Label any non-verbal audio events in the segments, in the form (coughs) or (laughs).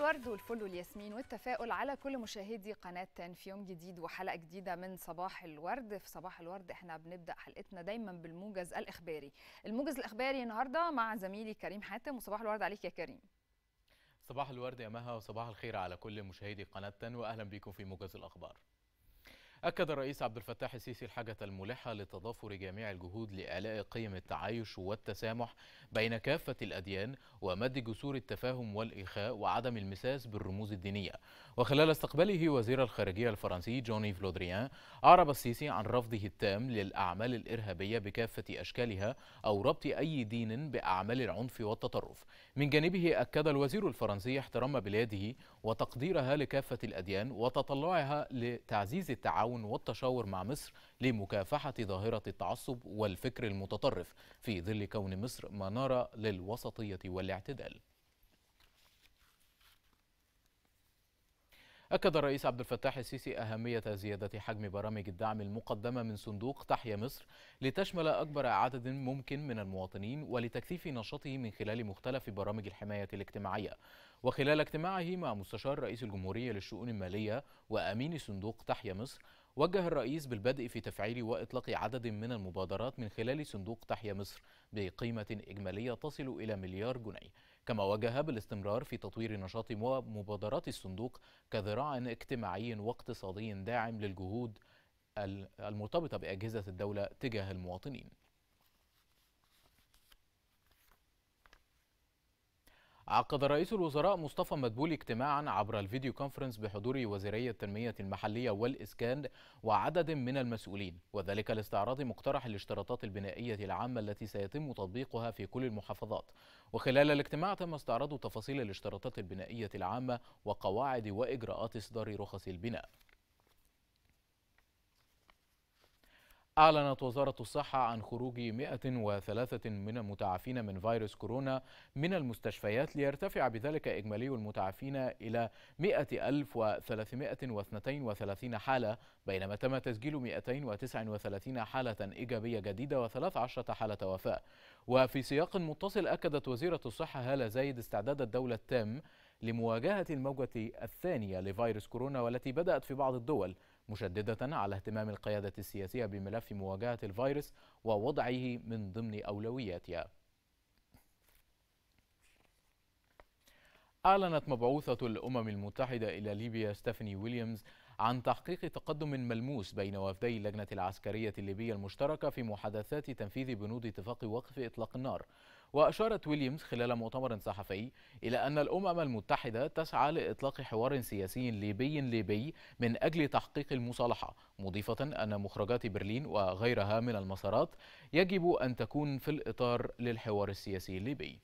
الورد والفل والياسمين والتفاؤل على كل مشاهدي قناة في يوم جديد وحلقة جديدة من صباح الورد. في صباح الورد إحنا بنبدأ حلقتنا دايما بالموجز الإخباري. الموجز الإخباري النهاردة مع زميلي كريم حاتم. وصباح الورد عليك يا كريم. صباح الورد يا مها وصباح الخير على كل مشاهدي قناة وأهلا بكم في موجز الأخبار. أكد الرئيس عبد الفتاح السيسي الحاجة الملحة لتضافر جميع الجهود لإعلاء قيم التعايش والتسامح بين كافة الأديان ومد جسور التفاهم والإخاء وعدم المساس بالرموز الدينية. وخلال استقباله وزير الخارجية الفرنسي جوني فلودريان أعرب السيسي عن رفضه التام للأعمال الإرهابية بكافة أشكالها أو ربط أي دين بأعمال العنف والتطرف. من جانبه أكد الوزير الفرنسي احترام بلاده وتقديرها لكافة الأديان وتطلعها لتعزيز التعاون والتشاور مع مصر لمكافحة ظاهرة التعصب والفكر المتطرف في ظل كون مصر منارة للوسطية والاعتدال. أكد الرئيس عبد الفتاح السيسي أهمية زيادة حجم برامج الدعم المقدمة من صندوق تحيا مصر لتشمل أكبر عدد ممكن من المواطنين ولتكثيف نشاطه من خلال مختلف برامج الحماية الاجتماعية. وخلال اجتماعه مع مستشار رئيس الجمهورية للشؤون المالية وأمين صندوق تحيا مصر وجه الرئيس بالبدء في تفعيل وإطلاق عدد من المبادرات من خلال صندوق تحيا مصر بقيمة إجمالية تصل إلى مليار جنيه. كما وجه بالاستمرار في تطوير نشاط ومبادرات الصندوق كذراع اجتماعي واقتصادي داعم للجهود المرتبطة بأجهزة الدولة تجاه المواطنين. عقد رئيس الوزراء مصطفى مدبولي اجتماعا عبر الفيديو كونفرنس بحضور وزيري التنمية المحلية والإسكان وعدد من المسؤولين وذلك لاستعراض مقترح الاشتراطات البنائية العامة التي سيتم تطبيقها في كل المحافظات. وخلال الاجتماع تم استعراض تفاصيل الاشتراطات البنائية العامة وقواعد وإجراءات إصدار رخص البناء. أعلنت وزارة الصحة عن خروج 103 من المتعافين من فيروس كورونا من المستشفيات ليرتفع بذلك إجمالي المتعافين إلى 100332 حالة بينما تم تسجيل 239 حالة إيجابية جديدة و13 حالة وفاة. وفي سياق متصل أكدت وزيرة الصحة هالة زايد استعداد الدولة التام لمواجهة الموجة الثانية لفيروس كورونا والتي بدأت في بعض الدول مشددة على اهتمام القيادة السياسية بملف مواجهة الفيروس ووضعه من ضمن أولوياتها. أعلنت مبعوثة الأمم المتحدة إلى ليبيا ستيفاني ويليامز عن تحقيق تقدم ملموس بين وفدي اللجنة العسكرية الليبية المشتركة في محادثات تنفيذ بنود اتفاق وقف إطلاق النار. وأشارت ويليامز خلال مؤتمر صحفي إلى أن الأمم المتحدة تسعى لإطلاق حوار سياسي ليبي ليبي من أجل تحقيق المصالحة مضيفة أن مخرجات برلين وغيرها من المسارات يجب أن تكون في الإطار للحوار السياسي الليبي.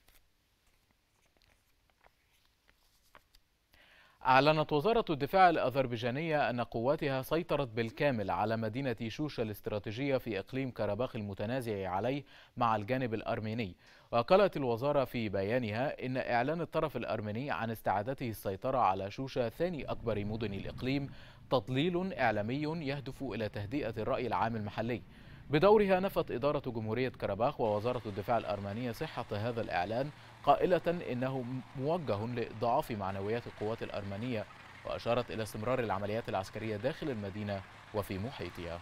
أعلنت وزارة الدفاع الأذربيجانية أن قواتها سيطرت بالكامل على مدينة شوشة الاستراتيجية في إقليم كرباخ المتنازع عليه مع الجانب الأرميني. وقالت الوزارة في بيانها إن إعلان الطرف الأرميني عن استعادته السيطرة على شوشة ثاني أكبر مدن الإقليم تضليل إعلامي يهدف إلى تهدئة الرأي العام المحلي. بدورها نفت إدارة جمهورية كرباخ ووزارة الدفاع الأرمنية صحة هذا الإعلان قائلة إنه موجه لإضعاف معنويات القوات الأرمنية وأشارت إلى استمرار العمليات العسكرية داخل المدينة وفي محيطها.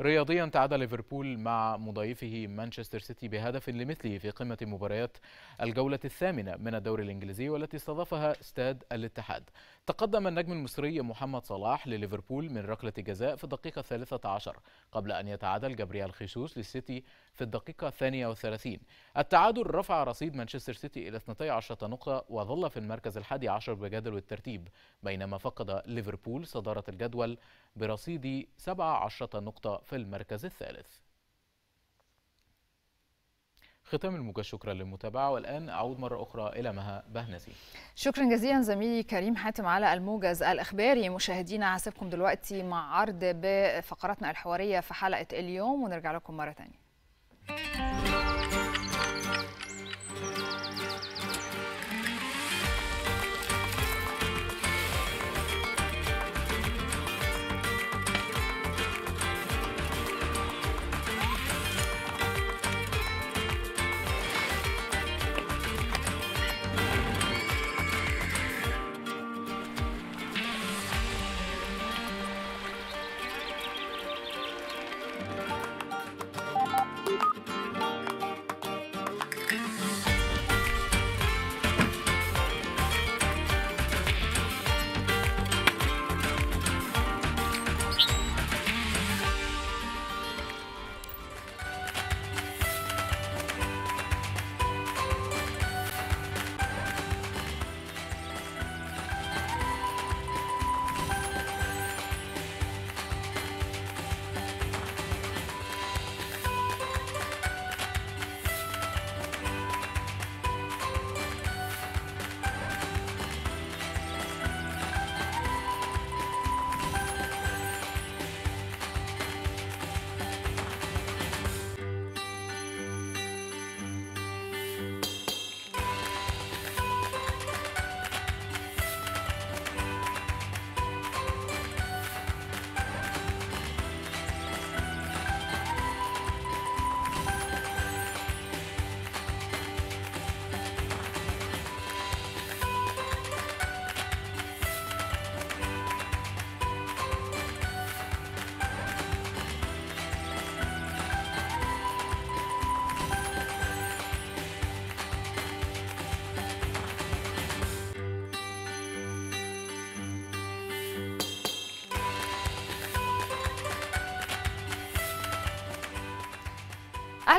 رياضيا تعادل ليفربول مع مضيفه مانشستر سيتي بهدف لمثله في قمة مباريات الجولة الثامنة من الدوري الإنجليزي والتي استضافها استاد الاتحاد. تقدم النجم المصري محمد صلاح لليفربول من ركلة جزاء في الدقيقة الثالثة عشر قبل أن يتعادل جابريال خيسوس للسيتي في الدقيقة الثانية والثلاثين التعادل رفع رصيد مانشستر سيتي إلى 12 نقطة وظل في المركز الحادي عشر بجدول الترتيب بينما فقد ليفربول صدارة الجدول برصيد 17 نقطة في المركز الثالث. ختام الموجز شكرا للمتابعة والآن أعود مرة أخرى إلى مها بهنسي شكرا جزيلا زميلي كريم حاتم على الموجز الإخباري. مشاهدينا هسيبكم دلوقتي مع عرض بفقراتنا الحوارية في حلقة اليوم ونرجع لكم مرة تانية.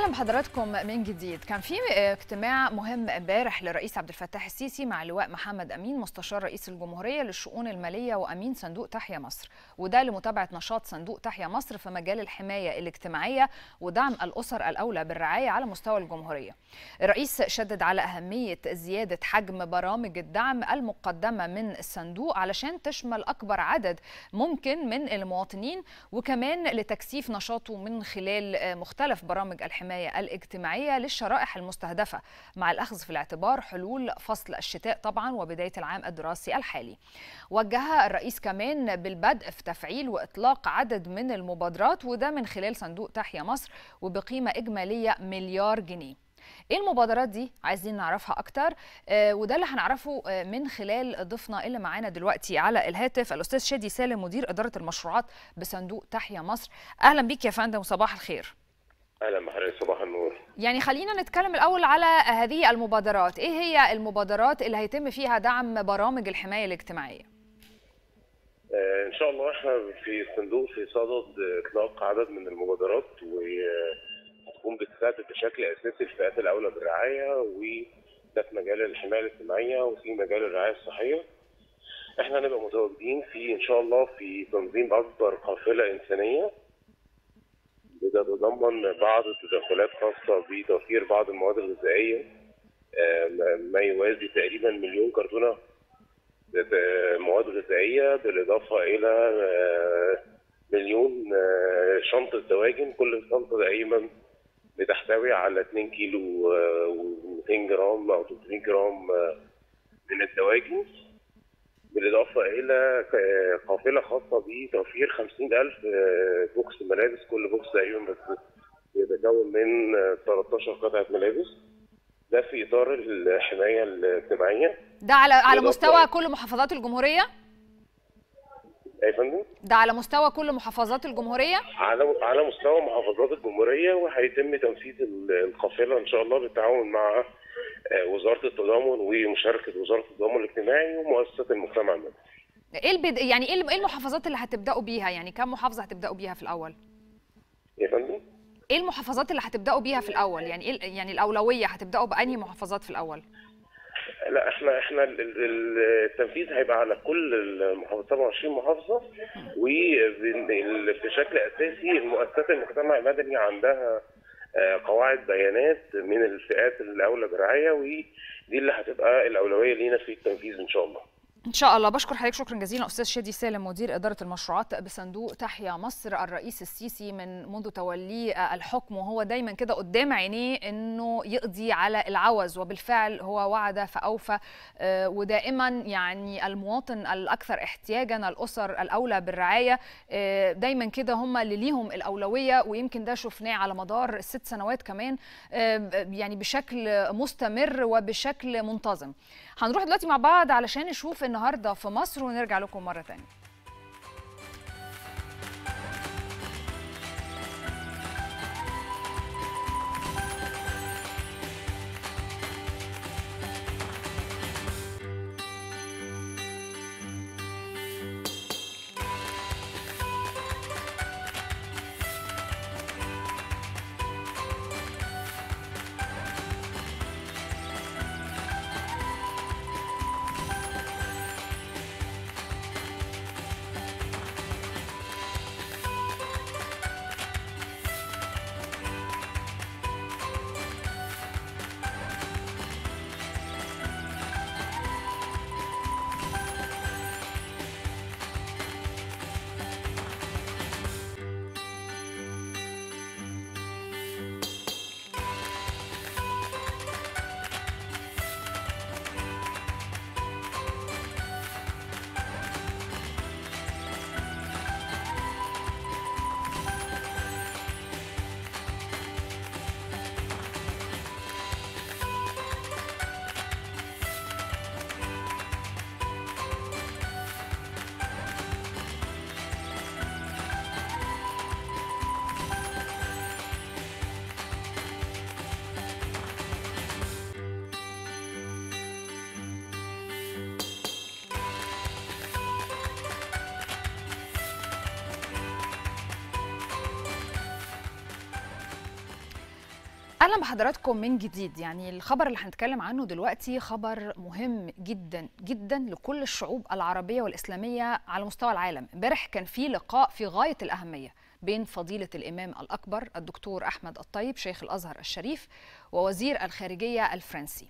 أهلا بحضراتكم من جديد. كان في اجتماع مهم امبارح للرئيس عبد الفتاح السيسي مع اللواء محمد أمين مستشار رئيس الجمهورية للشؤون المالية وأمين صندوق تحيا مصر. وده لمتابعة نشاط صندوق تحيا مصر في مجال الحماية الاجتماعية ودعم الأسر الأولى بالرعاية على مستوى الجمهورية. الرئيس شدد على أهمية زيادة حجم برامج الدعم المقدمة من الصندوق علشان تشمل أكبر عدد ممكن من المواطنين وكمان لتكثيف نشاطه من خلال مختلف برامج الاجتماعية للشرائح المستهدفة مع الأخذ في الاعتبار حلول فصل الشتاء طبعا وبداية العام الدراسي الحالي. وجه الرئيس كمان بالبدء في تفعيل وإطلاق عدد من المبادرات وده من خلال صندوق تحيا مصر وبقيمة إجمالية مليار جنيه. إيه المبادرات دي؟ عايزين نعرفها أكتر. آه وده اللي هنعرفه آه من خلال ضيفنا اللي معانا دلوقتي على الهاتف الأستاذ شادي سالم مدير إدارة المشروعات بصندوق تحيا مصر. أهلا بيك يا فندم وصباح الخير. أهلا بحضرتك صباح النور. يعني خلينا نتكلم الأول على هذه المبادرات. إيه هي المبادرات اللي هيتم فيها دعم برامج الحماية الاجتماعية؟ آه إن شاء الله إحنا في الصندوق في صدد إطلاق عدد من المبادرات وهتكون بتساعد بشكل أساسي الفئات الأولى بالرعاية وده في مجال الحماية الاجتماعية وفي مجال الرعاية الصحية. إحنا هنبقى متواجدين في إن شاء الله في تنظيم أكبر قافلة إنسانية. بتتضمن بعض التدخلات خاصة بتوفير بعض المواد الغذائية ما يوازي تقريبا مليون كرتونة مواد غذائية بالإضافة إلى مليون شنطة دواجن. كل شنطة دائما بتحتوي على 2 كيلو و200 جرام أو 300 جرام من الدواجن. بالإضافة إلى قافلة خاصة بتوفير 50000 بوكس ملابس كل بوكس تقريبا بس يتكون من 13 قطعة ملابس ده في إطار الحماية الاجتماعية ده على على مستوى كل محافظات الجمهورية؟ يا فندم؟ ده على مستوى كل محافظات الجمهورية؟ على على مستوى محافظات الجمهورية وهيتم تنفيذ القافلة إن شاء الله بالتعاون مع وزارة التضامن ومشاركة وزارة التضامن الاجتماعي ومؤسسه المجتمع المدني. إيه البد... يعني إيه المحافظات اللي هتبدأوا بيها؟ يعني كم محافظة هتبدأوا بيها في الأول؟ يا فندم؟ إيه المحافظات اللي هتبدأوا بيها في الأول؟ يعني إيه يعني الأولوية هتبدأوا بأنهي محافظات في الأول؟ لا إحنا إحنا التنفيذ هيبقى على كل المحافظات 27 محافظة وبشكل أساسي المؤسسات المجتمع المدني عندها قواعد بيانات من الفئات الأولى بالرعايه ودي اللي هتبقى الأولوية لينا في التنفيذ إن شاء الله. إن شاء الله. بشكر حضرتك. شكرا جزيلا. أستاذ شادي سالم مدير إدارة المشروعات بصندوق تحيا مصر الرئيس السيسي من منذ توليه الحكم. وهو دايما كده قدام عينيه إنه يقضي على العوز وبالفعل هو وعد فأوفى ودائما يعني المواطن الأكثر احتياجا الأسر الأولى بالرعاية. دايما كده هم اللي ليهم الأولوية ويمكن ده شفناه على مدار الست سنوات كمان يعني بشكل مستمر وبشكل منتظم. هنروح دلوقتي مع بعض علشان نشوف النهارده في مصر ونرجع لكم مرة ثانية أهلا بحضراتكم من جديد. يعني الخبر اللي هنتكلم عنه دلوقتي خبر مهم جدا جدا لكل الشعوب العربية والإسلامية على مستوى العالم. امبارح كان في لقاء في غاية الأهمية بين فضيلة الإمام الأكبر الدكتور أحمد الطيب شيخ الأزهر الشريف ووزير الخارجية الفرنسي.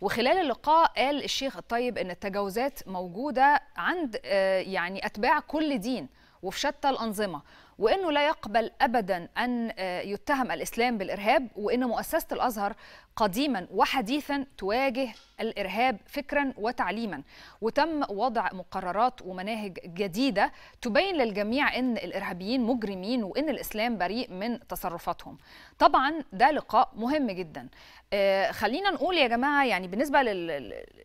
وخلال اللقاء قال الشيخ الطيب إن التجاوزات موجودة عند يعني أتباع كل دين وفي شتى الأنظمة. وإنه لا يقبل ابدا أن يتهم الإسلام بالإرهاب وإن مؤسسة الأزهر قديما وحديثا تواجه الإرهاب فكرا وتعليما. وتم وضع مقررات ومناهج جديدة تبين للجميع إن الإرهابيين مجرمين وإن الإسلام بريء من تصرفاتهم. طبعا ده لقاء مهم جدا. آه خلينا نقول يا جماعة يعني بالنسبة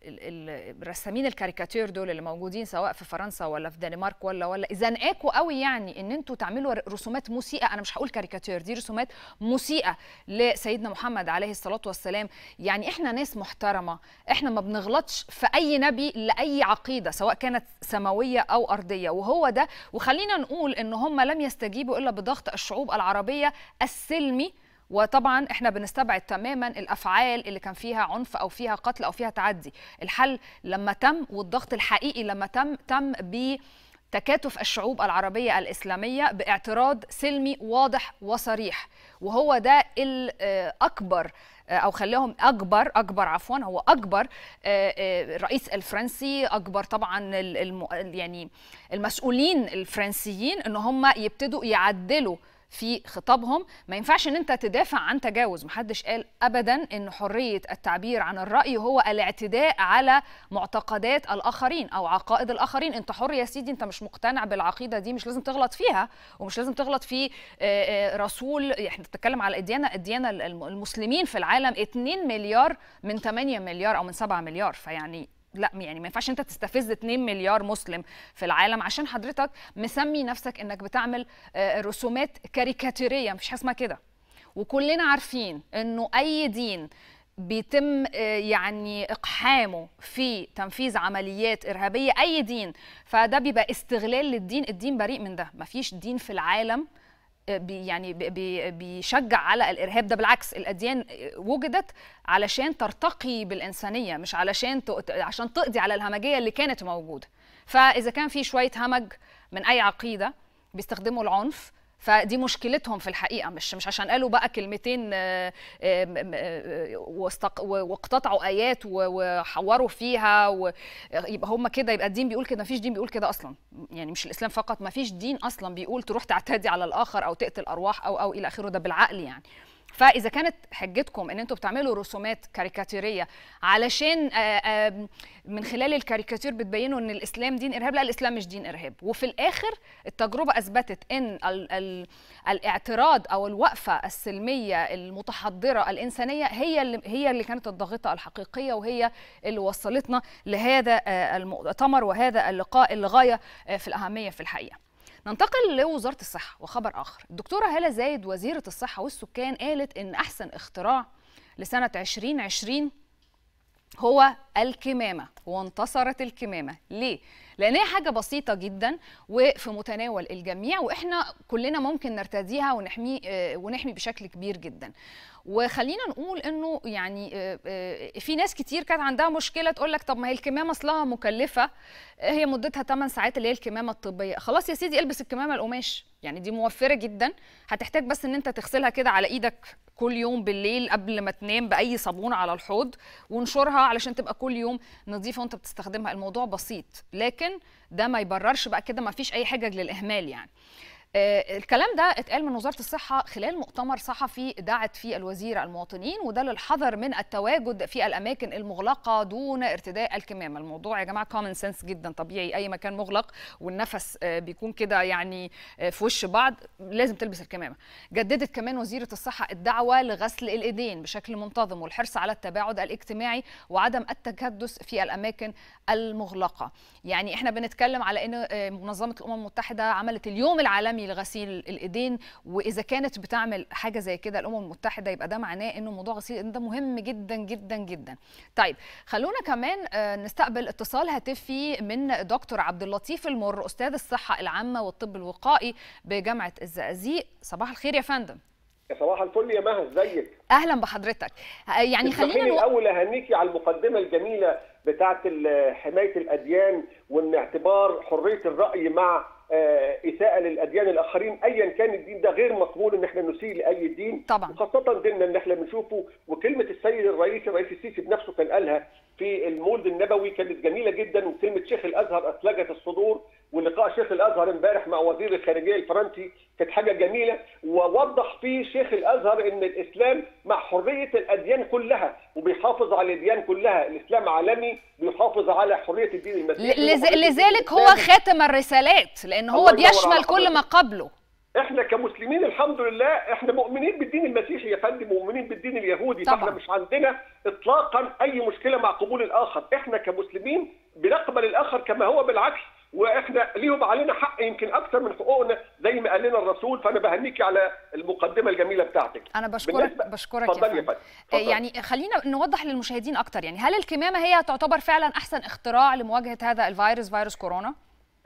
للرسامين الكاريكاتير دول اللي موجودين سواء في فرنسا ولا في دنمارك ولا ولا إذا نقاكوا قوي يعني إن أنتوا تعملوا رسومات مسيئة أنا مش هقول كاريكاتير دي رسومات مسيئة لسيدنا محمد عليه الصلاة والسلام. يعني إحنا ناس محترمة إحنا ما بنغلطش في أي نبي لأي عقيدة سواء كانت سماوية أو أرضية. وهو ده وخلينا نقول إن هم لم يستجيبوا إلا بضغط الشعوب العربية السلمي. وطبعا إحنا بنستبعد تماما الأفعال اللي كان فيها عنف أو فيها قتل أو فيها تعدي. الحل لما تم والضغط الحقيقي لما تم تم ب تكاتف الشعوب العربية الإسلامية باعتراض سلمي واضح وصريح. وهو ده الأكبر أو خليهم أكبر أكبر عفوا هو أكبر الرئيس الفرنسي أكبر طبعا يعني المسؤولين الفرنسيين إن هم يبتدوا يعدلوا في خطابهم. ما ينفعش إن أنت تدافع عن تجاوز. محدش قال ابدا إن حرية التعبير عن الرأي هو الاعتداء على معتقدات الآخرين أو عقائد الآخرين. أنت حر يا سيدي أنت مش مقتنع بالعقيدة دي مش لازم تغلط فيها ومش لازم تغلط في رسول. إحنا بنتكلم على الديانة الديانة المسلمين في العالم 2 مليار من 8 مليار أو من 7 مليار. فيعني لا يعني ما ينفعش انت تستفز 2 مليار مسلم في العالم عشان حضرتك مسمي نفسك انك بتعمل رسومات كاريكاتيرية. مفيش حاجة اسمها كده. وكلنا عارفين انه اي دين بيتم يعني اقحامه في تنفيذ عمليات إرهابية اي دين فده بيبقى استغلال للدين. الدين بريء من ده. مفيش دين في العالم يعني بي بيشجع على الإرهاب ده. بالعكس الأديان وجدت علشان ترتقي بالإنسانية مش علشان عشان تقضي على الهمجية اللي كانت موجودة. فإذا كان في شوية همج من أي عقيدة بيستخدموا العنف فدي مشكلتهم في الحقيقة مش مش عشان قالوا بقى كلمتين واقتطعوا آيات وحوروا فيها يبقى هم كده يبقى الدين بيقول كده مفيش دين بيقول كده أصلا. يعني مش الإسلام فقط مفيش دين أصلا بيقول تروح تعتدي على الآخر أو تقتل أرواح أو أو إلى آخره ده بالعقل يعني. فإذا كانت حجتكم إن أنتوا بتعملوا رسومات كاريكاتيرية علشان من خلال الكاريكاتير بتبينوا إن الإسلام دين إرهاب لا الإسلام مش دين إرهاب. وفي الآخر التجربة أثبتت إن ال ال الاعتراض أو الوقفة السلمية المتحضرة الإنسانية هي اللي هي اللي كانت الضاغطة الحقيقية وهي اللي وصلتنا لهذا المؤتمر وهذا اللقاء اللي غايه في الأهمية في الحقيقة. ننتقل لوزارة الصحة وخبر آخر. الدكتورة هالة زايد وزيرة الصحة والسكان قالت إن أحسن اختراع لسنة 2020 هو الكمامة وانتصرت الكمامة. ليه؟ لأن هي حاجة بسيطة جدا وفي متناول الجميع وإحنا كلنا ممكن نرتديها ونحمي ونحمي بشكل كبير جدا. وخلينا نقول إنه يعني في ناس كتير كانت عندها مشكلة تقول لك طب ما هي الكمامة أصلها مكلفة هي مدتها 8 ساعات اللي هي الكمامة الطبية. خلاص يا سيدي البس الكمامة القماش يعني دي موفرة جدا. هتحتاج بس إن أنت تغسلها كده على إيدك كل يوم بالليل قبل ما تنام بأي صابون على الحوض وانشرها علشان تبقى كل يوم نظيفة وأنت بتستخدمها. الموضوع بسيط لكن ده ما يبررش بقى كده ما فيش أي حجج للإهمال يعني. آه الكلام ده اتقال من وزارة الصحة خلال مؤتمر صحفي دعت فيه الوزيره المواطنين وده للحذر من التواجد في الأماكن المغلقة دون ارتداء الكمامه الموضوع يا جماعة كومن سنس جدا طبيعي أي مكان مغلق والنفس آه بيكون كده يعني آه في وش بعض لازم تلبس الكمامة. جددت كمان وزيرة الصحة الدعوة لغسل الإيدين بشكل منتظم والحرص على التباعد الاجتماعي وعدم التكدس في الأماكن المغلقة. يعني إحنا بنتكلم على إن منظمة الأمم المتحدة عملت اليوم العالمي لغسيل الإيدين وإذا كانت بتعمل حاجة زي كده الأمم المتحدة يبقى ده معناه إنه موضوع غسيل الإيدين ده مهم جدا جدا جدا. طيب خلونا كمان نستقبل اتصال هاتفي من دكتور عبد اللطيف المر أستاذ الصحة العامة والطب الوقائي بجامعة الزقازيق. صباح الخير يا فندم. يا صباح الفل يا مها ازيك؟ أهلا بحضرتك. يعني اسمحي خلينا لي نو... الأول أهنيكي على المقدمة الجميلة بتاعه حماية الأديان وان اعتبار حرية الرأي مع آه، إساءة للأديان الآخرين ايا كان الدين ده غير مقبول إن إحنا نسيء لأي دين طبعا. وخاصة ديننا اللي إحنا بنشوفه وكلمة السيد الرئيس الرئيس السيسي بنفسه كان قالها في المولد النبوي كانت جميلة جدا وكلمة شيخ الأزهر اثلجت الصدور ولقاء شيخ الأزهر امبارح مع وزير الخارجية الفرنسي كانت حاجة جميلة ووضح فيه شيخ الأزهر إن الإسلام مع حرية الأديان كلها وبيحافظ على الأديان كلها الإسلام عالمي بيحافظ على حرية الدين المسيحي لذلك هو. خاتم الرسالات لأن هو بيشمل كل ما. قبله إحنا كمسلمين الحمد لله إحنا مؤمنين بالدين المسيحي يا فندم مؤمنين بالدين اليهودي. طبعا. فاحنا مش عندنا اطلاقا أي مشكلة مع قبول الآخر. إحنا كمسلمين بنقبل الآخر كما هو بالعكس وإحنا ليهم علينا حق يمكن أكثر من حقوقنا زي ما قال لنا الرسول. فأنا بهنيكي على المقدمة الجميلة بتاعتك. أنا بشكرك بشكرك اتفضلي يا فندم. آه،. يعني خلينا نوضح للمشاهدين أكتر. يعني هل الكمامة هي تعتبر فعلا أحسن اختراع لمواجهة هذا الفيروس فيروس كورونا؟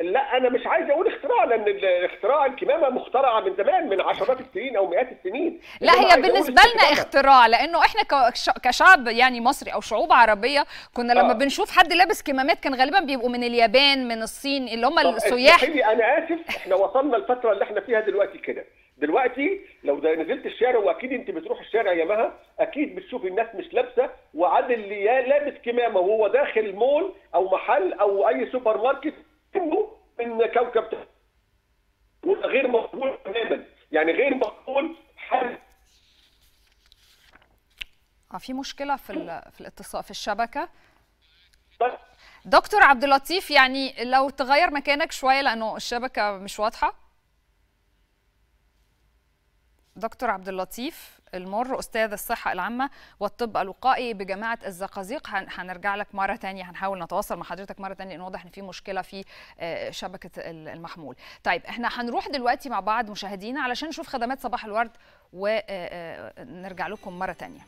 لا أنا مش عايز أقول اختراع لأن اختراع الكمامة مخترعة من زمان من عشرات السنين أو مئات السنين. لا هي بالنسبة لنا اختراع. لأنه إحنا كش- كشعب يعني مصري أو شعوب عربية كنا لما آه. بنشوف حد لابس كمامات كان غالبا بيبقوا من اليابان من الصين اللي هم السياح. أنا آسف إحنا وصلنا الفترة اللي إحنا فيها دلوقتي كده. دلوقتي لو ده نزلت الشارع وأكيد أنت بتروح الشارع يا مها أكيد بتشوف الناس مش لابسة وعاد اللي يا- لابس كمامة وهو داخل مول أو محل أو أي سوبر ماركت من كوكب. وده غير مقبول تماما. يعني غير مقبول حال آه في مشكلة في في الاتصال في الشبكة. بس دكتور عبد اللطيف يعني لو تغير مكانك شوية لأنه الشبكة مش واضحة. دكتور عبد اللطيف. المر أستاذ الصحة العامة والطب الوقائي بجامعة الزقازيق. هن- هنرجع لك مرة تانية هنحاول نتواصل مع حضرتك مرة تانية لأن واضح إن في مشكلة في آه، شبكة ال- المحمول. طيب إحنا هنروح دلوقتي مع بعض مشاهدينا علشان نشوف خدمات صباح الورد ونرجع لكم مرة تانية.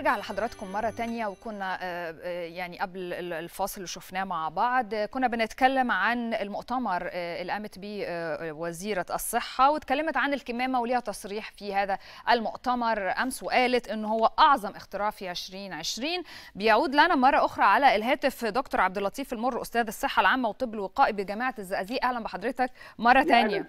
بنرجع لحضراتكم مرة تانية وكنا آه، آه، يعني قبل ال- الفاصل اللي شفناه مع بعض كنا بنتكلم عن المؤتمر آه، اللي قامت آه، وزيرة الصحة واتكلمت عن الكمامة وليها تصريح في هذا المؤتمر. أمس وقالت إن هو أعظم اختراع في 2020 بيعود لنا مرة أخرى على الهاتف دكتور عبد اللطيف المر أستاذ الصحة العامة والطب الوقائي بجامعة الزقازيق. أهلا بحضرتك مرة تانية.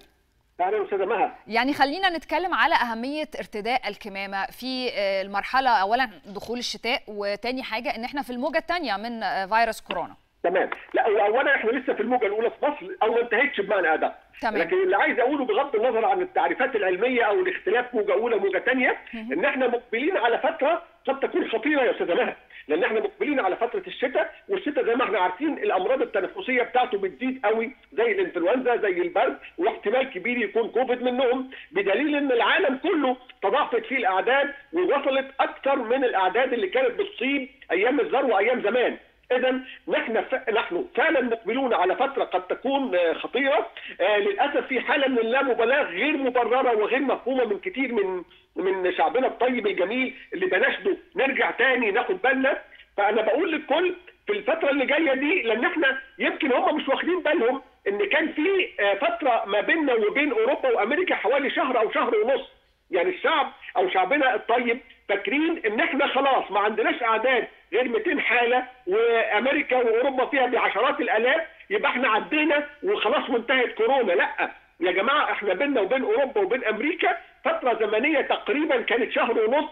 أهلا أستاذة مها. يعني خلينا نتكلم على أهمية ارتداء الكمامة في آه، المرحلة أولا دخول الشتاء وتاني حاجة إن إحنا في الموجة الثانية من آه، فيروس كورونا. تمام. لا هو اولا إحنا لسه في الموجة الأولى في مصر أو ما انتهتش بمعنى أدق. تمام. لكن اللي عايز أقوله بغض النظر عن التعريفات العلمية أو الاختلاف موجة أولى موجة ثانية إن إحنا مقبلين على فترة قد تكون خطيرة يا أستاذة مها. لأن إحنا مقبلين على فترة الشتاء والشتاء زي ما إحنا عارفين الأمراض التنفسية بتاعته بتزيد قوي زي الإنفلونزا زي البرد واحتمال كبير يكون كوفيد منهم بدليل إن العالم كله تضاعفت فيه الأعداد ووصلت أكثر من الأعداد اللي كانت بتصيب أيام الذروة أيام زمان. اذا نحن. نحن فعلا مقبلون على فترة قد تكون آه، خطيرة آه، للأسف في حالة من اللامبالاة غير مبررة وغير مفهومة من كتير من من شعبنا الطيب الجميل اللي بنشده نرجع تاني ناخد بالنا فأنا بقول للكل في الفترة اللي جاية دي لأن إحنا يمكن هم مش واخدين بالهم إن كان في آه، فترة ما بيننا وبين أوروبا وأمريكا حوالي شهر أو شهر ونص يعني الشعب أو شعبنا الطيب فاكرين إن إحنا خلاص ما عندناش أعداد غير 200 حالة وأمريكا وأوروبا فيها بعشرات الآلاف يبقى إحنا عدينا وخلاص وانتهت كورونا. لأ يا جماعة إحنا بيننا وبين أوروبا وبين أمريكا فترة زمنية تقريبا كانت شهر ونص.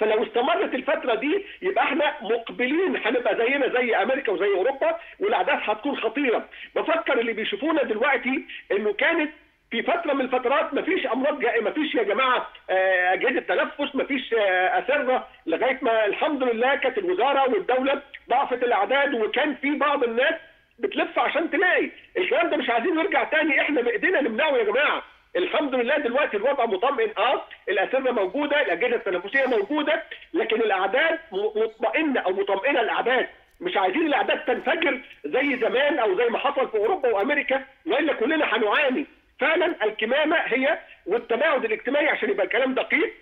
فلو استمرت الفترة دي يبقى إحنا مقبلين هنبقى زينا زي أمريكا وزي أوروبا والأعداد هتكون خطيرة. بفكر اللي بيشوفونا دلوقتي إنه كانت في فترة من الفترات مفيش أمراض. مفيش يا جماعة آه، أجهزة تنفس مفيش آه، أسرة لغاية ما الحمد لله كانت الوزارة والدولة ضعفت الأعداد وكان في بعض الناس بتلف عشان تلاقي. الكلام ده مش عايزين يرجع تاني إحنا بإيدينا نمنعه يا جماعة. الحمد لله دلوقتي الوضع مطمئن آه الأسرة موجودة الأجهزة التنفسية موجودة لكن الأعداد مطمئنة أو مطمئنة الأعداد. مش عايزين الأعداد تنفجر زي زمان أو زي ما حصل في أوروبا وأمريكا وإلا كلنا هنعاني. فعلا الكمامة هي والتباعد الاجتماعي عشان يبقى الكلام دقيق.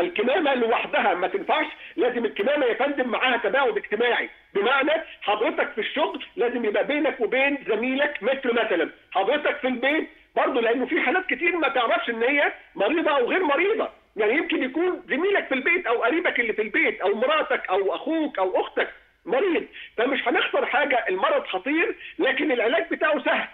الكمامة لوحدها ما تنفعش. لازم الكمامة يا فندم معاها تباعد اجتماعي. بمعنى حضرتك في الشغل لازم يبقى بينك وبين زميلك متر مثلا. حضرتك في البيت برضه لأنه في حالات كتير ما تعرفش إن هي مريضة أو غير مريضة. يعني يمكن يكون زميلك في البيت أو قريبك اللي في البيت أو مراتك أو أخوك أو أختك مريض. فمش هنخسر حاجة. المرض خطير لكن العلاج بتاعه سهل.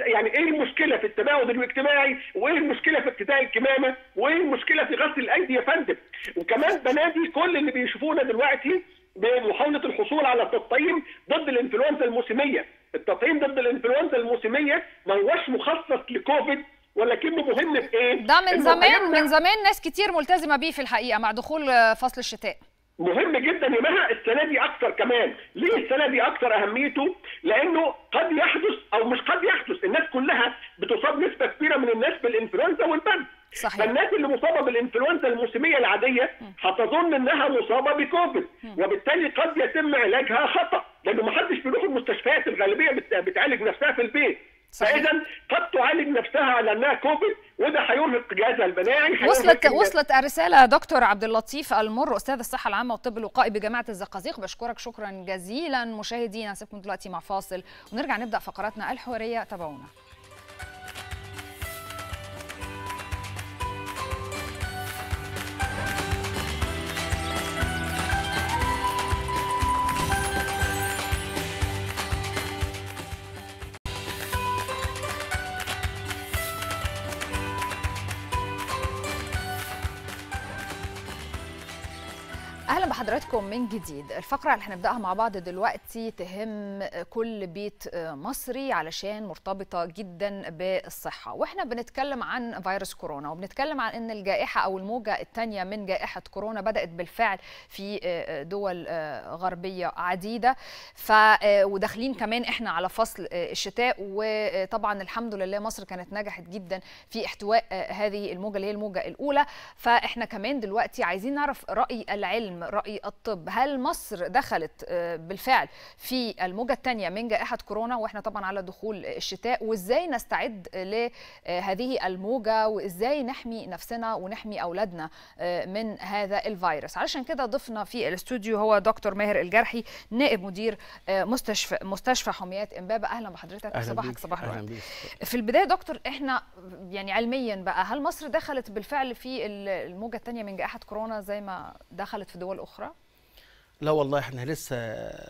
يعني إيه المشكلة في التباعد الاجتماعي؟ وإيه المشكلة في ارتداء الكمامة؟ وإيه المشكلة في غسل الايدي يا فندم؟ وكمان بنادي كل اللي بيشوفونا دلوقتي بمحاولة الحصول على التطعيم ضد الإنفلونزا الموسمية. التطعيم ضد الإنفلونزا الموسمية ما هوش مخصص لكوفيد ولكنه مهم في إيه؟ ده من زمان من زمان ناس كتير ملتزمة بيه في الحقيقة مع دخول آه، فصل الشتاء. مهم جدا يا مها السنة دي أكثر كمان. ليه السنة دي أكثر أهميته؟ لأنه قد يحدث أو مش قد يحدث الناس كلها بتصاب نسبة كبيرة من الناس بالإنفلونزا والبرد صحيح. فالناس اللي مصابة بالإنفلونزا الموسمية العادية هتظن إنها مصابة بكوفيد. وبالتالي قد يتم علاجها خطأ لأنه ما حدش بيروح المستشفيات الغالبية بت- بتعالج نفسها في البيت. فإذا قد تعالج نفسها على أنها كوفيد وده هيرهق جهازها المناعي وصلت وصلت رساله دكتور عبد اللطيف المر أستاذ الصحة العامة والطب الوقائي بجامعة الزقازيق. بشكرك شكرا جزيلا. مشاهدينا هسيبكم دلوقتي مع فاصل ونرجع نبدأ فقراتنا الحوارية. تابعونا. بحضراتكم من جديد. الفقرة اللي هنبدأها مع بعض دلوقتي تهم كل بيت مصري علشان مرتبطة جدا بالصحة. وإحنا بنتكلم عن فيروس كورونا وبنتكلم عن إن الجائحة أو الموجة الثانية من جائحة كورونا بدأت بالفعل في دول غربية عديدة. ف وداخلين كمان إحنا على فصل الشتاء وطبعا الحمد لله مصر كانت نجحت جدا في احتواء هذه الموجة اللي هي الموجة الأولى. فإحنا كمان دلوقتي عايزين نعرف رأي العلم رأي الطب. هل مصر دخلت بالفعل في الموجة الثانية من جائحة كورونا؟ وإحنا طبعا على دخول الشتاء. وإزاي نستعد لهذه الموجة؟ وإزاي نحمي نفسنا ونحمي أولادنا من هذا الفيروس؟ علشان كده ضفنا في الاستوديو هو دكتور ماهر الجرحي نائب مدير مستشفى مستشفى حميات إمبابة. أهلا بحضرتك. أهلا صباحك. صباح الورد. في البداية دكتور إحنا يعني علميا بقى هل مصر دخلت بالفعل في الموجة الثانية من جائحة كورونا زي ما دخلت في دول أخرى؟ لا والله إحنا لسه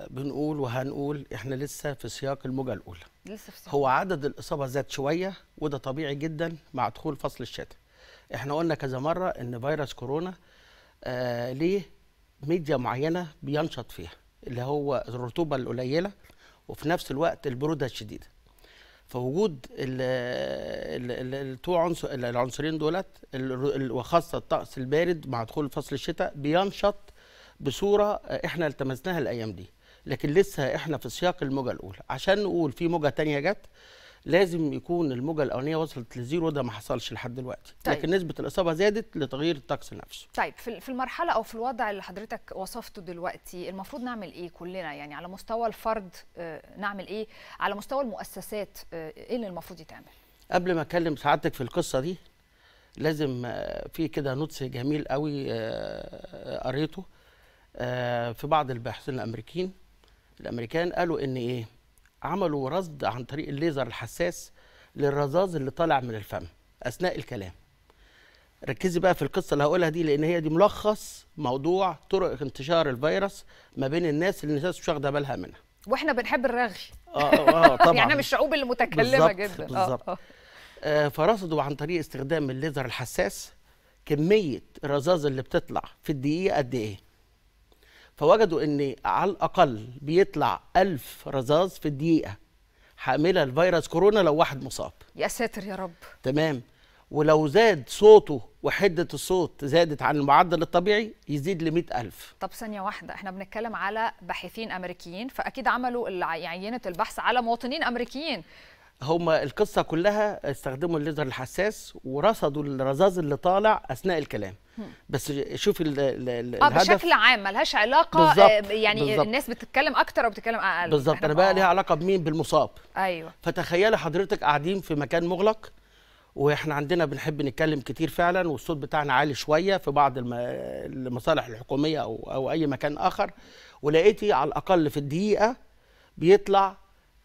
بنقول وهنقول إحنا لسه في سياق الموجة الأولى. لسه في هو عدد الإصابة زاد شوية وده طبيعي جدا مع دخول فصل الشتاء. إحنا قلنا كذا مرة إن فيروس كورونا آه ليه ميديا معينة بينشط فيها اللي هو الرطوبة القليلة وفي نفس الوقت البرودة الشديدة. فوجود التو عنصر العنصرين دولت وخاصة الطقس البارد مع دخول فصل الشتاء بينشط بصورة آه، إحنا التمسناها الأيام دي. لكن لسه إحنا في سياق الموجة الأولى. عشان نقول في موجة تانية جت لازم يكون الموجة الأولانية وصلت لزيرو ده ما حصلش لحد دلوقتي. طيب. لكن نسبة الإصابة زادت لتغيير الطقس نفسه. طيب في المرحلة أو في الوضع اللي حضرتك وصفته دلوقتي المفروض نعمل إيه كلنا؟ يعني على مستوى الفرد آه، نعمل إيه؟ على مستوى المؤسسات آه، إيه اللي المفروض يتعمل؟ قبل ما أكلم سعادتك في القصة دي لازم في كده نوتس جميل قوي قريته. في بعض الباحثين الأمريكيين الأمريكان قالوا إن إيه؟ عملوا رصد عن طريق الليزر الحساس للرذاذ اللي طالع من الفم أثناء الكلام. ركزي بقى في القصة اللي هقولها دي لأن هي دي ملخص موضوع طرق انتشار الفيروس ما بين الناس اللي الناس مش واخدة بالها منها. وإحنا بنحب الرغي. آه آه طبعا. (laughs) يعني من الشعوب اللي متكلمه بالظبط، جدا. بالظبط. آه. آه، فرصدوا عن طريق استخدام الليزر الحساس كمية الرذاذ اللي بتطلع في الدقيقة قد إيه؟ فوجدوا إن على الأقل بيطلع ألف رذاذ في الدقيقة حاملة الفيروس كورونا لو واحد مصاب. يا ساتر يا رب. تمام. ولو زاد صوته وحدة الصوت زادت عن المعدل الطبيعي يزيد لمئة ألف. طب ثانية واحدة إحنا بنتكلم على باحثين أمريكيين فأكيد عملوا الع- عينة البحث على مواطنين أمريكيين. هما القصة كلها استخدموا الليزر الحساس ورصدوا الرذاذ اللي طالع أثناء الكلام. بس شوف ال ال آه بشكل عام ملهاش علاقة بالظبط، آه، يعني بالظبط. الناس بتتكلم أكتر أو بتتكلم أقل. بالظبط إحنا أنا بقى آه، ليها علاقة بمين؟ بالمصاب. أيوه. فتخيلي حضرتك قاعدين في مكان مغلق وإحنا عندنا بنحب نتكلم كتير فعلا والصوت بتاعنا عالي شوية في بعض الم- المصالح الحكومية أو أو أي مكان آخر ولقيتي على الأقل في الدقيقة بيطلع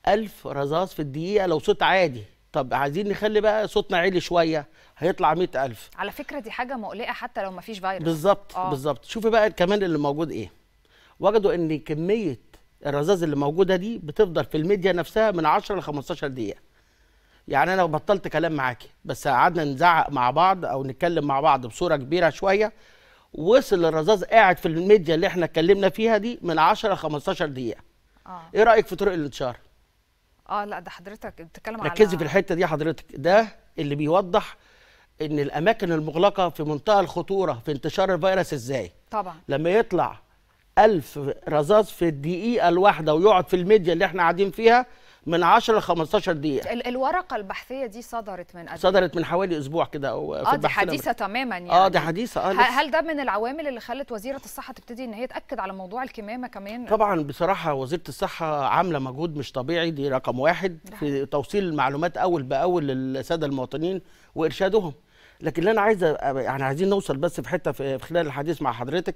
ألف رذاذ في الدقيقة لو صوت عادي. طب عايزين نخلي بقى صوتنا عالي شوية هيطلع مئة ألف. على فكرة دي حاجة مقلقة حتى لو مفيش فيروس. بالظبط آه. بالظبط. شوفي بقى كمان اللي موجود إيه. وجدوا إن كمية الرذاذ اللي موجودة دي بتفضل في الميديا نفسها من 10 ل 15 دقيقة. يعني أنا بطلت كلام معاكي بس قعدنا نزعق مع بعض أو نتكلم مع بعض بصورة كبيرة شوية وصل الرذاذ قاعد في الميديا اللي إحنا اتكلمنا فيها دي من 10 ل 15 دقيقة. آه. إيه رأيك في طرق الانتشار؟ آه لا ده حضرتك بتتكلم على ركزي في الحتة دي حضرتك. ده اللي بيوضح إن الأماكن المغلقة في منتهى الخطورة في انتشار الفيروس إزاي؟ طبعا. لما يطلع ألف رذاذ في الدقيقة الواحدة ويقعد في الميديا اللي إحنا قاعدين فيها من 10 ل 15 دقيقة. ال- الورقة البحثية دي صدرت من قد صدرت من حوالي أسبوع كده أو في آه دي حديثة تماما يعني. آه دي حديثة آه. هل ده من العوامل اللي خلت وزيرة الصحة تبتدي إن هي تأكد على موضوع الكمامة كمان؟ طبعا بصراحة وزيرة الصحة عاملة مجهود مش طبيعي دي رقم واحد في توصيل المعلومات أول بأول للسادة المواطنين وإرشادهم. لكن اللي أنا عايز يعني عايزين نوصل بس في حتة في خلال الحديث مع حضرتك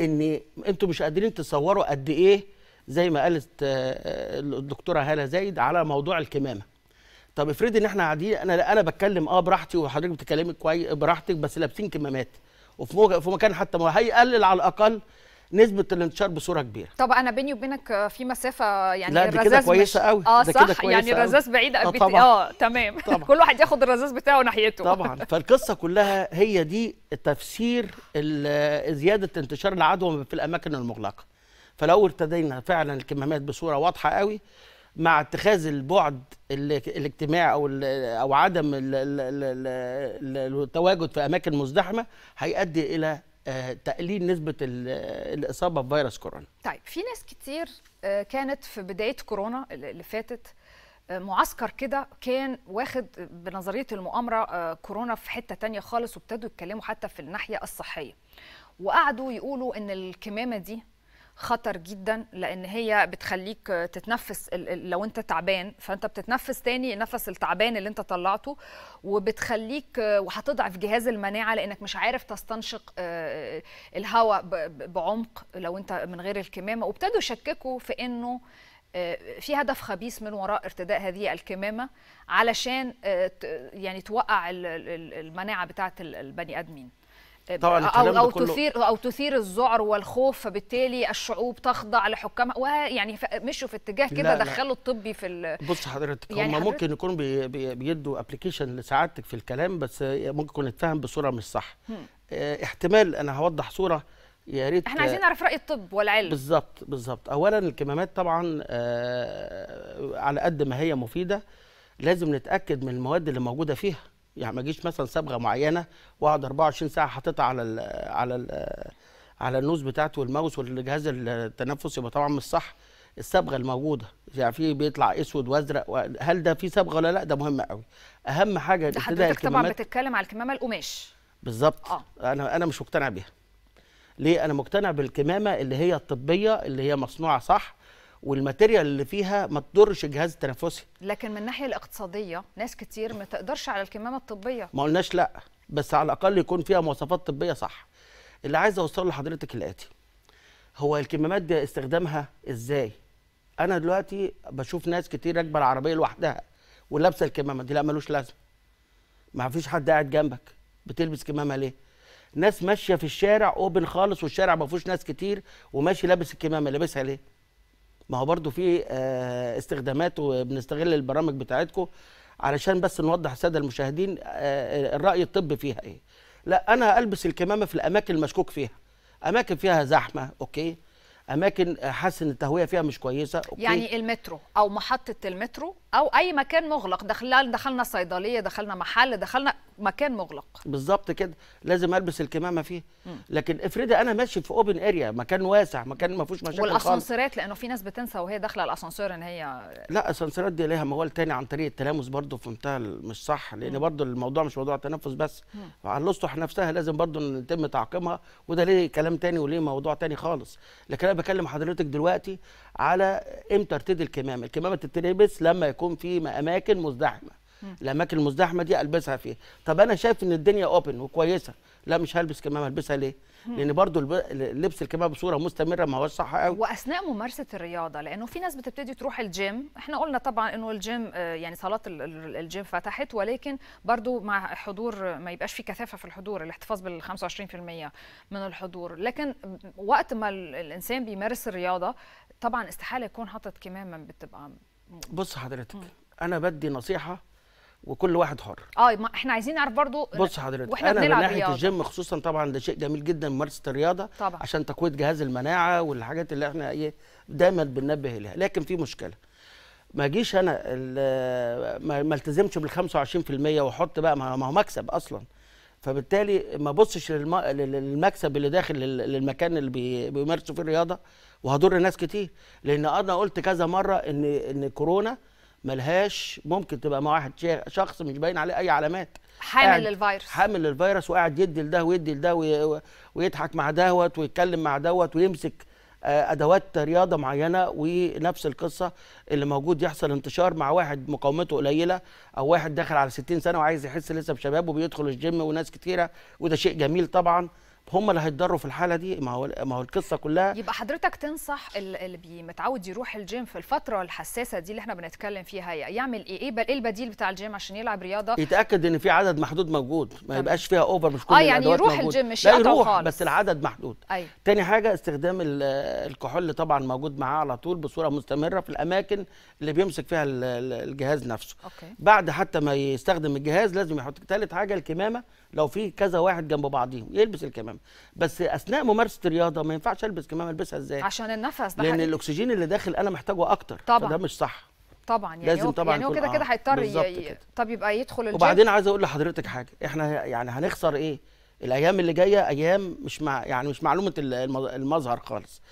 إن أنتوا مش قادرين تصوروا قد إيه زي ما قالت آه، الدكتورة هالة زايد على موضوع الكمامة. طب افرضي ان إحنا قاعدين أنا أنا بتكلم آه براحتي وحضرتك بتتكلمي كويس براحتك بس لابسين كمامات. وفي في مكان حتى ما هيقلل على الأقل نسبة الانتشار بصورة كبيرة. طب أنا بيني وبينك في مسافة يعني لا، دي كده كويسة مش... قوي، آه ده صح كده كويسة يعني قوي. الرذاذ بعيد آه، بت- طبعاً. آه تمام. طبعاً. كل واحد ياخد الرذاذ بتاعه ناحيته. طبعا. فالقصة كلها هي دي تفسير زيادة انتشار العدوى في الأماكن المغلقة. فلو ارتدينا فعلا الكمامات بصورة واضحة قوي مع اتخاذ البعد ال- الاجتماعي أو أو عدم ال- ال- ال- ال- التواجد في أماكن مزدحمة هيؤدي إلى آه، تقليل نسبة ال- الإصابة بفيروس كورونا. طيب في ناس كتير آه، كانت في بداية كورونا اللي فاتت آه، معسكر كده كان واخد بنظرية المؤامرة كورونا في حتة تانية خالص وابتدوا يتكلموا حتى في الناحية الصحية. وقعدوا يقولوا إن الكمامة دي خطر جدا لأن هي بتخليك آه، تتنفس لو أنت تعبان فأنت بتتنفس تاني نفس التعبان اللي أنت طلعته وبتخليك آه، وهتضعف جهاز المناعة لأنك مش عارف تستنشق آه، الهواء ب- ب- بعمق لو أنت من غير الكمامة وابتدوا يشككوا في إنه آه، في هدف خبيث من وراء ارتداء هذه الكمامة علشان آه، يعني توقع ال- ال- المناعة بتاعه ال- البني آدمين. طبعاً أو أو تثير أو تثير الذعر والخوف فبالتالي الشعوب تخضع لحكامها. ويعني مشوا في اتجاه كده. دخلوا الطبي في ال- بص حضرتك يعني هم حضرتك- ممكن يكونوا بي بي بيدوا application لسعادتك في الكلام بس ممكن يكون اتفهم بصورة مش صح. آه احتمال أنا هوضح صورة يا ريت إحنا عايزين نعرف رأي الطب والعلم. بالظبط بالظبط. اولا الكمامات طبعا آه على قد ما هي مفيدة لازم نتأكد من المواد اللي موجودة فيها. يعني ما اجيش مثلا صبغة معينة واقعد 24 ساعة حاططها على ال على ال على النوز بتاعته والماوس والجهاز التنفس يبقى طبعا مش صح. الصبغة الموجودة يعني في بيطلع أسود وأزرق هل ده في صبغة ولا لا؟ ده مهم قوي. أهم حاجة ده حضرتك طبعا بتتكلم على الكمامة القماش. بالظبط. آه. أنا أنا مش مقتنع بيها. ليه؟ أنا مقتنع بالكمامة اللي هي الطبية اللي هي مصنوعة صح والماتيريال اللي فيها ما تضرش الجهاز التنفسي. لكن من الناحية الاقتصادية ناس كتير ما تقدرش على الكمامة الطبية. ما قلناش لا بس على الأقل يكون فيها مواصفات طبية صح. اللي عايز اوصله لحضرتك الاتي هو الكمامات دي استخدامها إزاي؟ أنا دلوقتي بشوف ناس كتير راكبة العربية لوحدها ولابسة الكمامة دي لا ملوش لازمة. ما فيش حد قاعد جنبك. بتلبس كمامة ليه؟ ناس ماشية في الشارع اوبن خالص والشارع ما فيهوش ناس كتير وماشي لابس الكمامة لابسها ليه؟ ما هو برضو في آه، استخدامات وبنستغل البرامج بتاعتكم علشان بس نوضح السادة المشاهدين آه، الرأي الطبي فيها إيه. لا أنا ألبس الكمامة في الأماكن المشكوك فيها. أماكن فيها زحمة okay؟ أماكن حاسس إن التهوية فيها مش كويسة. okay. يعني المترو أو محطة المترو أو أي مكان مغلق. دخلنا دخلنا صيدلية دخلنا محل دخلنا مكان مغلق. بالظبط كده. لازم ألبس الكمامة فيه. لكن افرضي أنا ماشي في open area مكان واسع مكان ما فيهوش مشاكل والأسانسيرات لأنه في ناس بتنسى وهي داخلة الأسانسير إن هي لا الاسانسيرات دي ليها موال تاني عن طريق التلامس برضه في منتهى مش صح. لأن برضه الموضوع مش موضوع تنفس بس. على الأسطح نفسها لازم برضه يتم تعقيمها وده ليه كلام تاني وليه موضوع تاني خالص. لكن بكلم حضرتك دلوقتي على إمتى ارتدي الكمامة. الكمامة تتلبس لما يكون في أماكن مزدحمة. الأماكن المزدحمة دي ألبسها فيها. طب أنا شايف إن الدنيا open وكويسة. لا مش هلبس كمامة البسها ليه؟ لأن الب- لبس الكمامة بصورة مستمرة ما هوش صح قوي وأثناء ممارسة الرياضة لأنه في ناس بتبتدي تروح الجيم. إحنا قلنا طبعا إنه الجيم آه، يعني صالات ال- ال- الجيم فتحت ولكن برضو مع حضور ما يبقاش في كثافة في الحضور الاحتفاظ بال 25% من الحضور. لكن وقت ما ال- الإنسان بيمارس الرياضة طبعا استحالة يكون حاطط كمامة بتبقى بص حضرتك أنا بدي نصيحة وكل واحد حر. آه ما إحنا عايزين نعرف برضو بص حضرتك وإحنا أنا من ناحية رياضة. الجيم خصوصا طبعا ده شيء جميل جدا ممارسة الرياضة طبعا. عشان تقوية جهاز المناعة والحاجات اللي إحنا إيه دايما بننبه اليها لكن في مشكلة. ما أجيش أنا ما التزمش بال 25% وأحط بقى ما هو مكسب أصلا. فبالتالي ما بصش للم- لل- للمكسب اللي داخل لل- للمكان اللي بي- بيمارسوا فيه الرياضة وهضر ناس كتير. لأن أنا قلت كذا مرة إن إن كورونا ملهاش ممكن تبقى مع واحد شخص مش باين عليه أي علامات. حامل للفيروس. حامل للفيروس وقاعد يدي لده ويدي لده وي- ويضحك مع دوت ويتكلم مع دوت ويمسك آه، أدوات رياضة معينة ونفس القصة اللي موجود يحصل انتشار مع واحد مقاومته قليلة أو واحد داخل على 60 سنة وعايز يحس لسه بشبابه وبيدخل الجيم وناس كتيرة وده شيء جميل طبعا. هم اللي هيتضروا في الحالة دي. ما هو ما هو القصة كلها يبقى حضرتك تنصح ال- اللي متعود يروح الجيم في الفترة الحساسة دي اللي إحنا بنتكلم فيها يعمل إيه؟ إيه إيه البديل بتاع الجيم عشان يلعب رياضة؟ يتأكد ان في عدد محدود موجود ما. يبقاش فيها over مش كل آه، يعني يروح موجودة. الجيم مش لا يروح خالص. بس العدد محدود. أيوه تاني حاجة استخدام ال- الكحول طبعا موجود معاه على طول بصورة مستمرة في الأماكن اللي بيمسك فيها ال- ال- الجهاز نفسه. okay. بعد حتى ما يستخدم الجهاز لازم يحط تالت حاجة الكمامة. لو في كذا واحد جنب بعضيهم يلبس الكمامة. بس أثناء ممارسة الرياضة ما ينفعش ألبس كمامة ألبسها إزاي؟ عشان النفس ده لأن حقيقي. الأكسجين اللي داخل أنا محتاجه أكتر طبعاً. فده مش صح. طبعا يعني لازم هو طبعاً يعني هو كده كده آه، هيضطر بالظبط ي... كده. طب يبقى يدخل الجيم وبعدين عايز أقول لحضرتك حاجة إحنا يعني هنخسر إيه؟ الأيام اللي جاية أيام مش مع يعني مش معلومة ال- الم- المظهر خالص.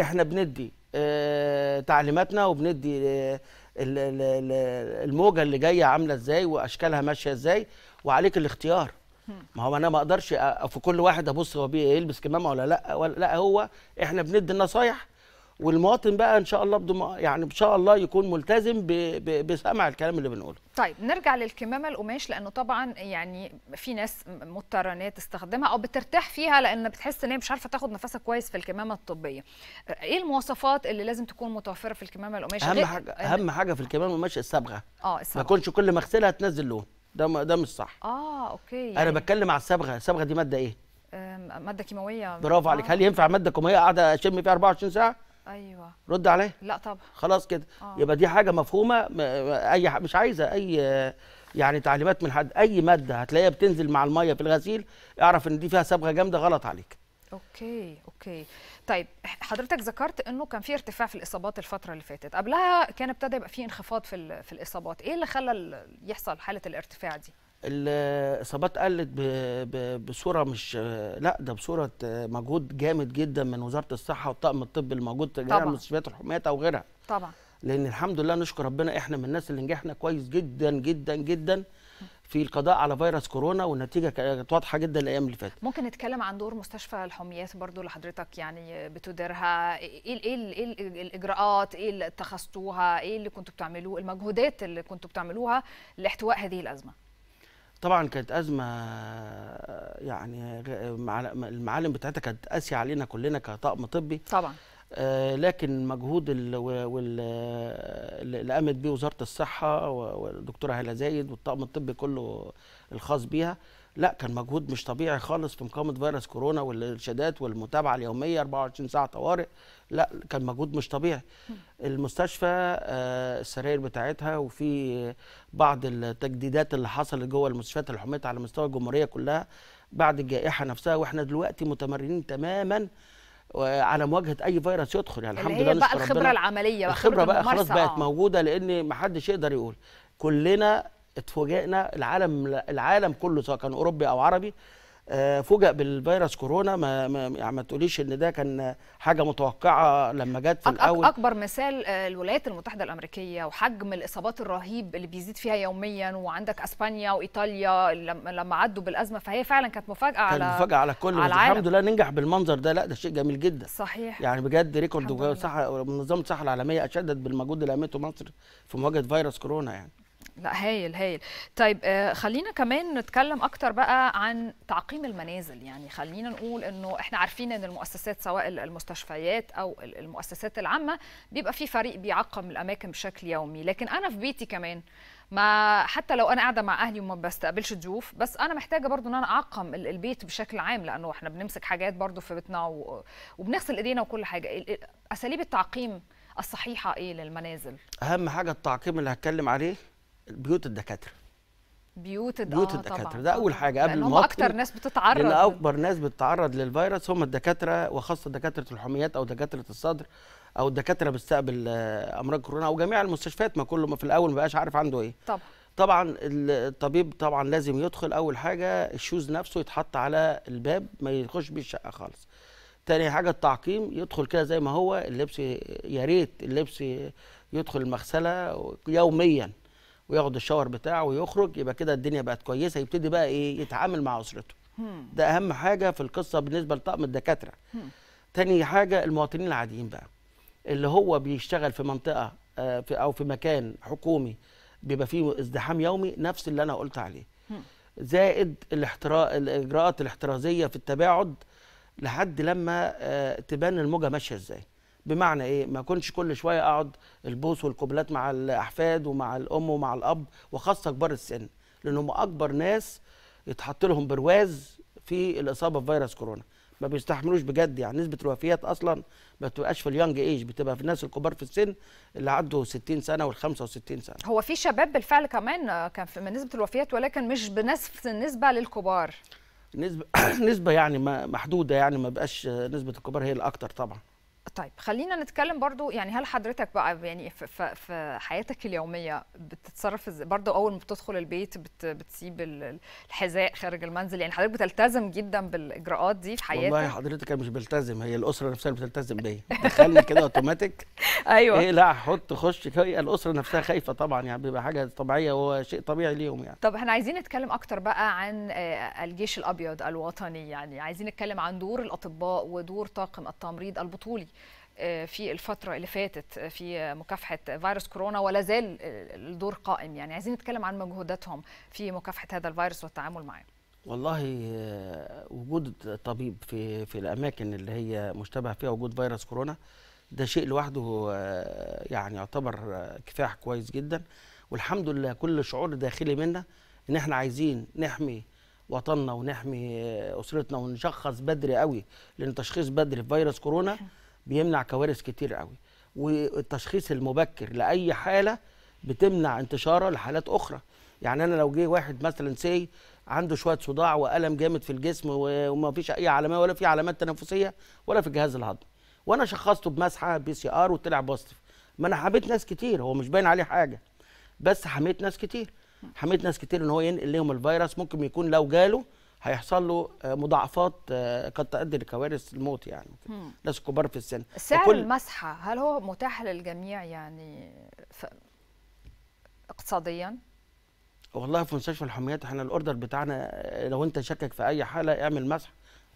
إحنا بندي آه تعليماتنا وبندي آه ال- الموجة اللي جاية عاملة إزاي وأشكالها ماشية إزاي وعليك الاختيار. ما هو أنا ما أقدرش في كل واحد ابص هو بي- يلبس كمامة ولا لا ولا لا هو إحنا بندي النصايح والمواطن بقى ان شاء الله بدم يعني ان شاء الله يكون ملتزم ب- ب- بسمع الكلام اللي بنقوله. طيب نرجع للكمامة القماش لأنه طبعا يعني في ناس مضطره ان هي تستخدمها أو بترتاح فيها لأن بتحس إن هي مش عارفة تاخد نفسها كويس في الكمامة الطبية. إيه المواصفات اللي لازم تكون متوفرة في الكمامة القماش؟ أهم حاجة أهم حاجة في الكمامة ماشي الصبغة. آه ما الصبغة. يكونش كل ما اغسلها تنزل لون. ده ده مش صح. آه okay أنا بتكلم على الصبغة الصبغة دي مادة إيه؟ مادة كيماوية. برافو عليك. آه. هل ينفع مادة كيماوية قاعدة أشم فيها 24 ساعة؟ أيوه. رد عليا. لا طبعا. خلاص كده. آه. يبقى دي حاجة مفهومة أي مش عايزة أي يعني تعليمات من حد. أي مادة هتلاقيها بتنزل مع المية في الغسيل اعرف إن دي فيها صبغة جامدة غلط عليك. okay okay. طيب حضرتك ذكرت إنه كان في ارتفاع في الإصابات الفترة اللي فاتت. قبلها كان ابتدى يبقى في انخفاض في في الإصابات. إيه اللي خلى يحصل حالة الارتفاع دي؟ الإصابات قلت بصورة مش لا ده بصورة مجهود جامد جدا من وزارة الصحة والطاقم الطبي الموجود في جميع طبعاً. المستشفيات الحكومية أو غيرها. طبعا. لأن الحمد لله نشكر ربنا إحنا من الناس اللي نجحنا كويس جدا جدا جدا. في القضاء على فيروس كورونا والنتيجة كانت واضحة جدا الأيام اللي فاتت. ممكن نتكلم عن دور مستشفى الحميات برضو اللي حضرتك يعني بتديرها. إيه إيه إيه ال- الإجراءات؟ إيه اللي اتخذتوها؟ إيه اللي كنتوا بتعملوه؟ المجهودات اللي كنتوا بتعملوها لاحتواء هذه الأزمة. طبعا كانت أزمة يعني المعالم بتاعتها كانت قاسية علينا كلنا كطاقم طبي. طبعا. لكن المجهود ال- و- وال- اللي قامت بيه وزارة الصحة والدكتوره هاله زايد والطاقم الطبي كله الخاص بيها لا كان مجهود مش طبيعي خالص في مقاومة فيروس كورونا والإرشادات والمتابعة اليومية 24 ساعة طوارئ لا كان مجهود مش طبيعي. المستشفى آه، السراير بتاعتها وفي بعض التجديدات اللي حصلت جوه المستشفيات الحكوميه على مستوى الجمهورية كلها بعد الجائحة نفسها وإحنا دلوقتي متمرنين تماما على مواجهة أي فيروس يدخل يعني الحمد لله بقى الخبرة ربنا. العملية بقى الخبرة بقى خلاص بقت آه. موجودة لأن ما حدش يقدر يقول كلنا اتفوجئنا العالم العالم كله سواء كان أوروبي أو عربي فوجئ بالفيروس كورونا ما ما, يعني ما تقوليش إن ده كان حاجة متوقعة لما جت في الأول. أكبر مثال آه، الولايات المتحدة الأمريكية وحجم الإصابات الرهيب اللي بيزيد فيها يوميا وعندك أسبانيا وإيطاليا لما عدوا بالأزمة فهي فعلا كانت مفاجأة على مفاجأة على الكل على العالم. الحمد لله ننجح بالمنظر ده. لا ده شيء جميل جدا. صحيح. يعني بجد ريكورد منظمه الصحة العالمية أشدت بالمجهود اللي قامته مصر في مواجهة فيروس كورونا يعني. لا هايل هايل. طيب آه، خلينا كمان نتكلم أكتر بقى عن تعقيم المنازل. يعني خلينا نقول إنه إحنا عارفين إن المؤسسات سواء ال- المستشفيات أو ال- المؤسسات العامة بيبقى في فريق بيعقم الأماكن بشكل يومي. لكن أنا في بيتي كمان ما حتى لو أنا قاعدة مع أهلي وما بستقبلش ضيوف بس أنا محتاجة برضو إن أنا أعقم ال- البيت بشكل عام لأنه إحنا بنمسك حاجات برضو في بيتنا وبنغسل إيدينا وكل حاجة. ال- ال- أساليب التعقيم الصحيحة إيه للمنازل؟ أهم حاجة التعقيم اللي هتكلم عليه بيوت الدكاترة بيوت الد- بيوت آه الدكاترة. طبعاً، ده أول طبعاً. حاجة قبل هم المواطن. أكتر ناس بتتعرض لل- أكبر ناس بتتعرض للفيروس هم الدكاترة وخاصة دكاترة الحميات أو دكاترة الصدر أو الدكاترة بتستقبل آه، أمراض كورونا أو جميع المستشفيات ما كله ما في الأول ما بقاش عارف عنده إيه طبعا طبعا الطبيب طبعا لازم يدخل أول حاجة الشوز نفسه يتحط على الباب ما يخش بيه الشقة خالص تاني حاجة التعقيم يدخل كده زي ما هو اللبس يا ريت اللبس يدخل المغسلة يوميا وياخد الشاور بتاعه ويخرج يبقى كده الدنيا بقت كويسة يبتدي بقى إيه يتعامل مع أسرته. ده أهم حاجة في القصة بالنسبة لطاقم الدكاترة. تاني حاجة المواطنين العاديين بقى اللي هو بيشتغل في منطقة آه، في أو في مكان حكومي بيبقى فيه ازدحام يومي نفس اللي أنا قلت عليه. زائد الاحتراء الإجراءات الاحترازية في التباعد لحد لما آه، تبان الموجة ماشية إزاي. بمعنى إيه؟ ما كنتش كل شوية أقعد البوس والقبلات مع الأحفاد ومع الأم ومع الأب وخاصة كبار السن لانهم أكبر ناس يتحط لهم برواز في الإصابة بفيروس كورونا. ما بيستحملوش بجد يعني نسبة الوفيات أصلا ما بتبقاش في اليونج إيج بتبقى في الناس الكبار في السن اللي عدوا 60 سنة وال 65 سنة. هو في شباب بالفعل كمان كان في نسبة الوفيات ولكن مش بنفس النسبة للكبار. نسبة (coughs) نسبة يعني محدودة يعني ما بقاش نسبة الكبار هي الأكتر طبعا. طيب خلينا نتكلم برضو يعني هل حضرتك بقى يعني في, حياتك اليومية بتتصرف إزاي؟ برضو أول ما بتدخل البيت بت بتسيب ال- الحذاء خارج المنزل يعني حضرتك بتلتزم جدا بالإجراءات دي في حياتك؟ والله حضرتك أنا مش بلتزم هي الأسرة نفسها اللي بتلتزم بيا. دخلني كده أوتوماتيك. (laughs) أيوه. إيه لا حط خش الأسرة نفسها خايفة طبعا يعني بيبقى حاجة طبيعية وهو شيء طبيعي ليهم يعني. طب إحنا عايزين نتكلم أكتر بقى عن آه، الجيش الأبيض الوطني يعني عايزين نتكلم عن دور الأطباء ودور طاقم التمريض البطولي. في الفترة اللي فاتت آه، في مكافحة فيروس كورونا ولا زال آه، الدور قائم. يعني عايزين نتكلم عن مجهوداتهم في مكافحة هذا الفيروس والتعامل معه والله آه، وجود طبيب في في الأماكن اللي هي مشتبه فيها وجود فيروس كورونا ده شيء لوحده آه، يعني يعتبر آه، كفاح كويس جدا. والحمد لله كل شعور داخلي منا إن إحنا عايزين نحمي وطننا ونحمي آه، أسرتنا ونشخص بدري قوي لأن تشخيص بدري في فيروس كورونا بيمنع كوارث كتير قوي. والتشخيص المبكر لأي حالة بتمنع انتشاره لحالات أخرى. يعني أنا لو جه واحد مثلا سي عنده شوية صداع وألم جامد في الجسم وما فيش أي علامات ولا في علامات تنفسية ولا في الجهاز الهضمي وأنا شخصته بمسحة PCR وطلع positive ما أنا حميت ناس كتير هو مش باين عليه حاجة. بس حميت ناس كتير. حميت ناس كتير إن هو ينقل لهم الفيروس. ممكن يكون لو جاله هيحصل له آه، مضاعفات آه، قد تؤدي لكوارث الموت يعني. ناس كبار في السن. سعر فكل- المسحة هل هو متاح للجميع يعني ف... اقتصاديا؟ والله في مستشفى الحميات إحنا الأوردر بتاعنا آه، لو انت شاكك في أي حالة اعمل مسح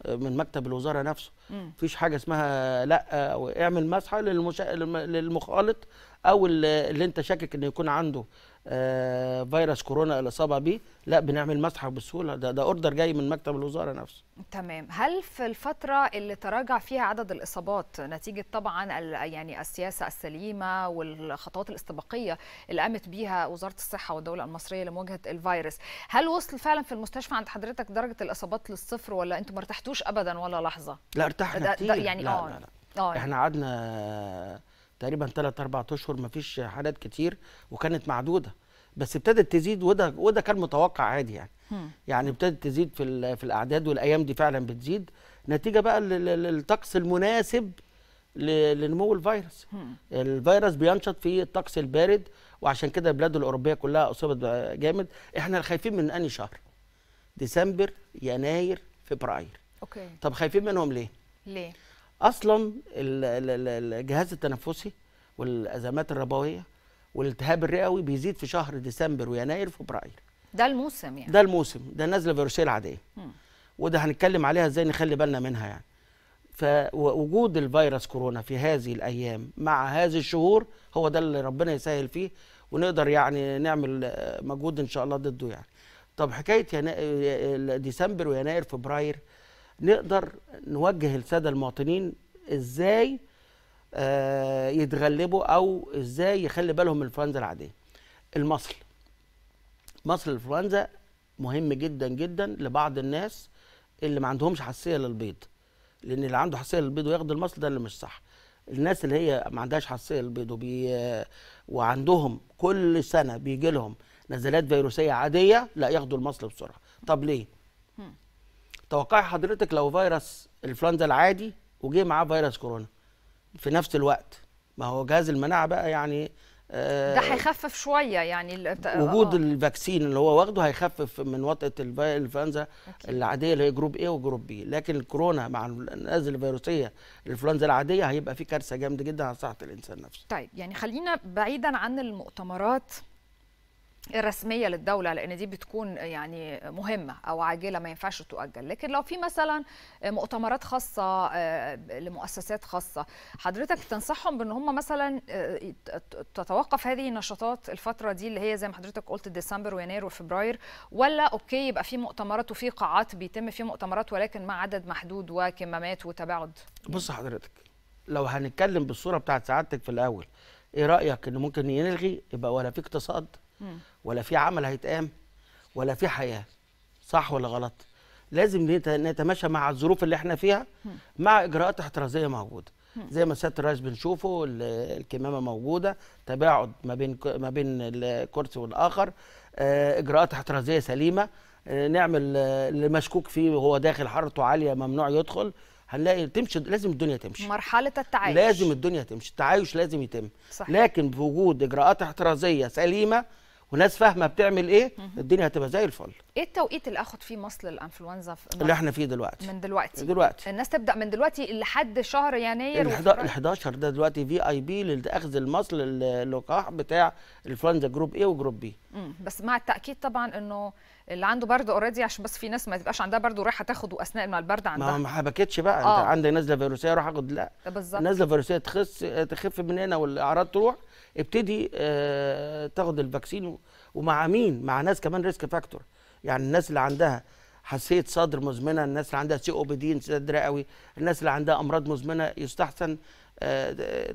من مكتب الوزارة نفسه. مم. مفيش حاجة اسمها لأ أو اعمل مسحه للمشا... للم- للمخالط أو اللي انت شاكك إنه يكون عنده آه فيروس كورونا الاصابه بيه لا بنعمل مسحة بسهولة ده ده أوردر جاي من مكتب الوزارة نفسه تمام هل في الفترة اللي تراجع فيها عدد الإصابات نتيجة طبعا يعني السياسة السليمة والخطوات الاستباقية اللي قامت بيها وزارة الصحة والدولة المصرية لمواجهة الفيروس هل وصل فعلا في المستشفى عند حضرتك درجة الإصابات للصفر ولا أنتم ما ارتحتوش أبدا ولا لحظة؟ لا ارتحنا ده- ده كتير يعني لا, آه. لا, لا. آه إحنا قعدنا تقريبا 3 4 أشهر ما فيش حالات كتير وكانت معدودة. بس ابتدت تزيد وده وده كان متوقع عادي يعني. هم. يعني ابتدت تزيد في في الأعداد والأيام دي فعلا بتزيد. نتيجة بقى لل- لل- للطقس المناسب لنمو الفيروس. هم. الفيروس بينشط في الطقس البارد وعشان كده البلاد الأوروبية كلها اصيبت جامد. إحنا خايفين من أنهي شهر؟ ديسمبر يناير فبراير. okay. طب خايفين منهم ليه؟ ليه؟ أصلا ال- ال- ال- الجهاز التنفسي والأزمات الربوية والالتهاب الرئوي بيزيد في شهر ديسمبر ويناير وفبراير ده الموسم يعني. ده الموسم. ده النزله الفيروسيه العادية. مم. وده هنتكلم عليها إزاي نخلي بالنا منها يعني. فوجود الفيروس كورونا في هذه الأيام مع هذه الشهور هو ده اللي ربنا يسهل فيه ونقدر يعني نعمل مجهود إن شاء الله ضده يعني. طب حكاية ينا... ديسمبر ويناير فبراير نقدر نوجه الساده المواطنين إزاي آه، يتغلبوا أو إزاي يخلي بالهم من الانفلونزا العادية. المصل. مصل الانفلونزا مهم جدا جدا لبعض الناس اللي ما عندهمش حساسية للبيض لأن اللي عنده حساسية للبيض وياخد المصل ده اللي مش صح. الناس اللي هي ما عندهاش حساسية للبيض وبي... وعندهم كل سنة بيجي لهم نزلات فيروسية عادية لا ياخدوا المصل بسرعة. طب ليه؟ توقعي حضرتك لو فيروس الانفلونزا العادي وجه معاه فيروس كورونا في نفس الوقت ما هو جهاز المناعة بقى يعني آه، ده هيخفف شوية يعني ال- وجود آه. ال vaccine اللي هو واخده هيخفف من الفي- الانفلونزا. العادية اللي هي group A و group B لكن الكورونا مع النازله الفيروسية الانفلونزا العادية هيبقى في كارثة جامدة جدا على صحة الإنسان نفسه طيب يعني خلينا بعيدا عن المؤتمرات الرسمية للدولة لأن دي بتكون يعني مهمة أو عاجلة ما ينفعش تؤجل. لكن لو في مثلا مؤتمرات خاصة آه، لمؤسسات خاصة حضرتك تنصحهم بأن هم مثلا آه، تتوقف هذه النشاطات الفترة دي اللي هي زي ما حضرتك قلت ديسمبر ويناير وفبراير ولا أوكي يبقى في مؤتمرات وفي قاعات بيتم فيها مؤتمرات ولكن مع عدد محدود وكمامات وتباعد؟ بص حضرتك لو هنتكلم بالصورة بتاعت سعادتك في الأول إيه رأيك إن ممكن يلغي؟ يبقى ولا في اقتصاد. ولا في عمل هيتقام ولا في حياة. صح ولا غلط؟ لازم نت- نتماشى مع الظروف اللي إحنا فيها مع إجراءات احترازية موجودة. زي ما سياده الرئيس بنشوفه ال- الكمامة موجودة تباعد ما بين ما بين الكرسي والآخر آه، إجراءات احترازية سليمة آه، نعمل آه، اللي مشكوك فيه وهو داخل حرارته عالية ممنوع يدخل هنلاقي تمشي لازم الدنيا تمشي. مرحلة التعايش. لازم الدنيا تمشي التعايش لازم يتم. صحيح. لكن بوجود إجراءات احترازية سليمة وناس فاهمة بتعمل إيه الدنيا هتبقى زي الفل. إيه التوقيت اللي أخد فيه مصل الإنفلونزا في اللي إحنا فيه دلوقتي. من دلوقتي؟ دلوقتي. الناس تبدأ من دلوقتي لحد شهر يناير ال وفبراير. 11 ده دلوقتي VIP لاخذ المصل اللقاح بتاع الإنفلونزا group A و group B. بس مع التأكيد طبعا إنه اللي عنده برد already عشان بس في ناس ما تبقاش عندها برد ورايحة تاخده اثناء ما البرد ما عندها. ما حبكتش بقى. آه. انت عندك نزله فيروسية روح أخد. لا. بالظبط. النزله الفيروسيه تخس تخف من هنا والأعراض تروح. ابتدي آه تاخد ال vaccine ومع مين؟ مع ناس كمان risk factor يعني الناس اللي عندها حساسية صدر مزمنة الناس اللي عندها COPD انسداد رئوي الناس اللي عندها أمراض مزمنة يستحسن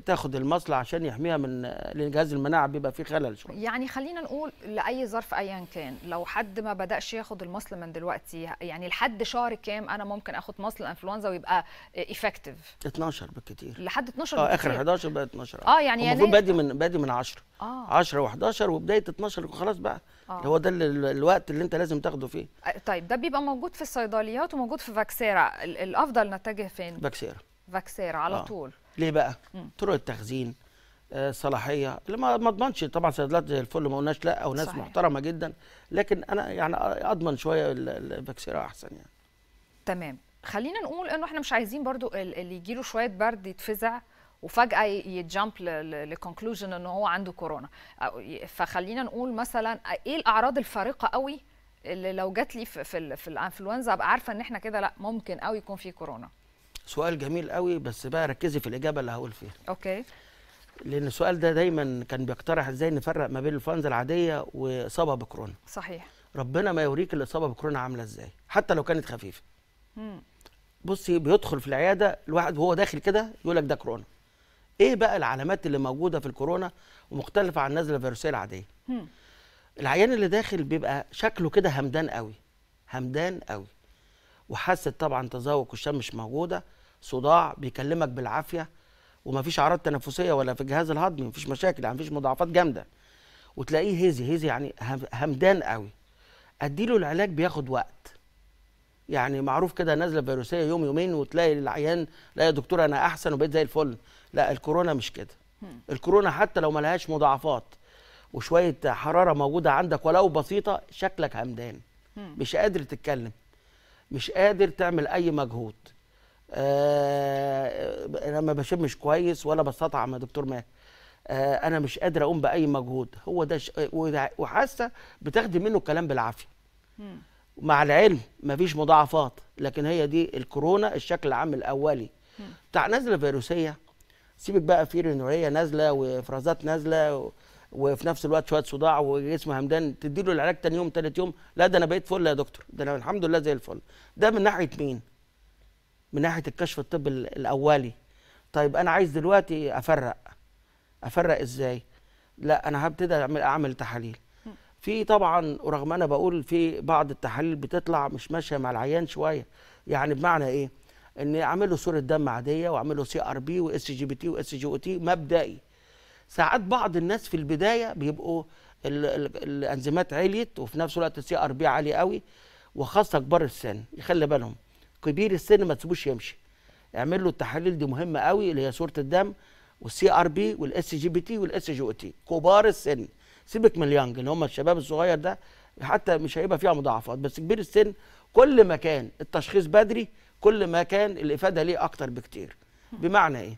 تاخد المصل عشان يحميها من لأن جهاز المناعة بيبقى فيه خلل شوية. يعني خلينا نقول لأي ظرف ايا كان لو حد ما بدأش ياخد المصل من دلوقتي يعني لحد شهر كام أنا ممكن آخد مصل الانفلونزا ويبقى effective 12 بالكتير. لحد 12 آه. آخر 11 بقى 12 آه يعني المفروض يناير- بادي من بادي من 10 آه. 10 و11 وبداية 12 خلاص بقى. آه. هو ده ال- ال- الوقت اللي انت لازم تاخده فيه. طيب ده بيبقى موجود في الصيدليات وموجود في فاكسيرا. ال- الأفضل نتجه فين؟ باكسيرا فاكسيرا على آه. طول. ليه بقى؟ مم. طرق التخزين آه، صلاحية اللي ما اضمنش. طبعا صيدلات زي الفل ما قلناش لأ أو ناس صحيح. محترمة جدا لكن أنا يعني أضمن شوية ال- ال- الفاكسيرا أحسن يعني. تمام. خلينا نقول إنه إحنا مش عايزين برضو ال- اللي يجيله شوية برد يتفزع وفجأة يت jump ل conclusion ان هو عنده كورونا. فخلينا نقول مثلا إيه الأعراض الفارقة قوي اللي لو جات لي في في الإنفلونزا أبقى عارفة إن إحنا كده لأ ممكن قوي يكون في كورونا؟ سؤال جميل قوي بس بقى ركزي في الإجابة اللي هقول فيها. أوكي. لأن السؤال ده دايما كان بيقترح إزاي نفرق ما بين الانفلونزا العادية وإصابة بكورونا. صحيح. ربنا ما يوريك الاصابه بكورونا عاملة إزاي حتى لو كانت خفيفة. مم. بصي بيدخل في العيادة الواحد وهو داخل كده يقول لك ده كورونا. إيه بقى العلامات اللي موجودة في الكورونا ومختلفة عن النزله الفيروسيه العادية؟ مم. العيان اللي داخل بيبقى شكله كده همدان قوي همدان قوي. وحاسه طبعا تذوق والشم مش موجودة. صداع بيكلمك بالعافية ومفيش أعراض تنفسية ولا في الجهاز الهضمي مفيش مشاكل يعني مفيش مضاعفات جامدة. وتلاقيه هزي هزي يعني هم- همدان قوي. أديله العلاج بياخد وقت. يعني معروف كده نزله فيروسية يوم يومين وتلاقي العيان لا يا دكتور أنا أحسن وبقيت زي الفل. لا الكورونا مش كده. الكورونا حتى لو ملهاش مضاعفات وشوية حرارة موجودة عندك ولو بسيطة شكلك همدان. مش قادر تتكلم. مش قادر تعمل أي مجهود. آه أنا ما بشمش كويس ولا بستطعم يا دكتور ماهر. آه أنا مش قادر أقوم بأي مجهود. هو ده ش... وحاسة بتاخدي منه الكلام بالعافية. مع العلم مفيش مضاعفات لكن هي دي الكورونا الشكل العام الأولي. بتاع نزله فيروسية سيبك بقى في رينورية نازلة وإفرازات نازلة و... وفي نفس الوقت شوية صداع وجسم همدان تديله العلاج تاني يوم تالت يوم. لا ده أنا بقيت فل يا دكتور. ده أنا الحمد لله زي الفل. ده من ناحية مين؟ من ناحية الكشف الطبي ال- الأولي. طيب أنا عايز دلوقتي أفرق. أفرق إزاي؟ لا أنا هبتدي اعمل أعمل تحاليل. في طبعا ورغم أنا بقول في بعض التحاليل بتطلع مش ماشية مع العيان شوية. يعني بمعنى إيه؟ ان أعمل له صورة دم عادية وأعمل له سي ار بي واس جي بي تي واس جي أو تي مبدئي. ساعات بعض الناس في البداية بيبقوا ال ال الأنزيمات عليت وفي نفس الوقت ال CRP عالي قوي وخاصة كبار السن يخلي بالهم كبير السن ما تسيبوش يمشي. اعمل له التحاليل دي مهمة قوي اللي هي صورة الدم والسي ار بي والاس جي بي تي والاس جي أو تي كبار السن. سيبك من ال young اللي هم الشباب الصغير ده حتى مش هيبقى فيها مضاعفات بس كبير السن كل ما كان التشخيص بدري كل ما كان الإفادة ليه أكتر بكتير. بمعنى إيه؟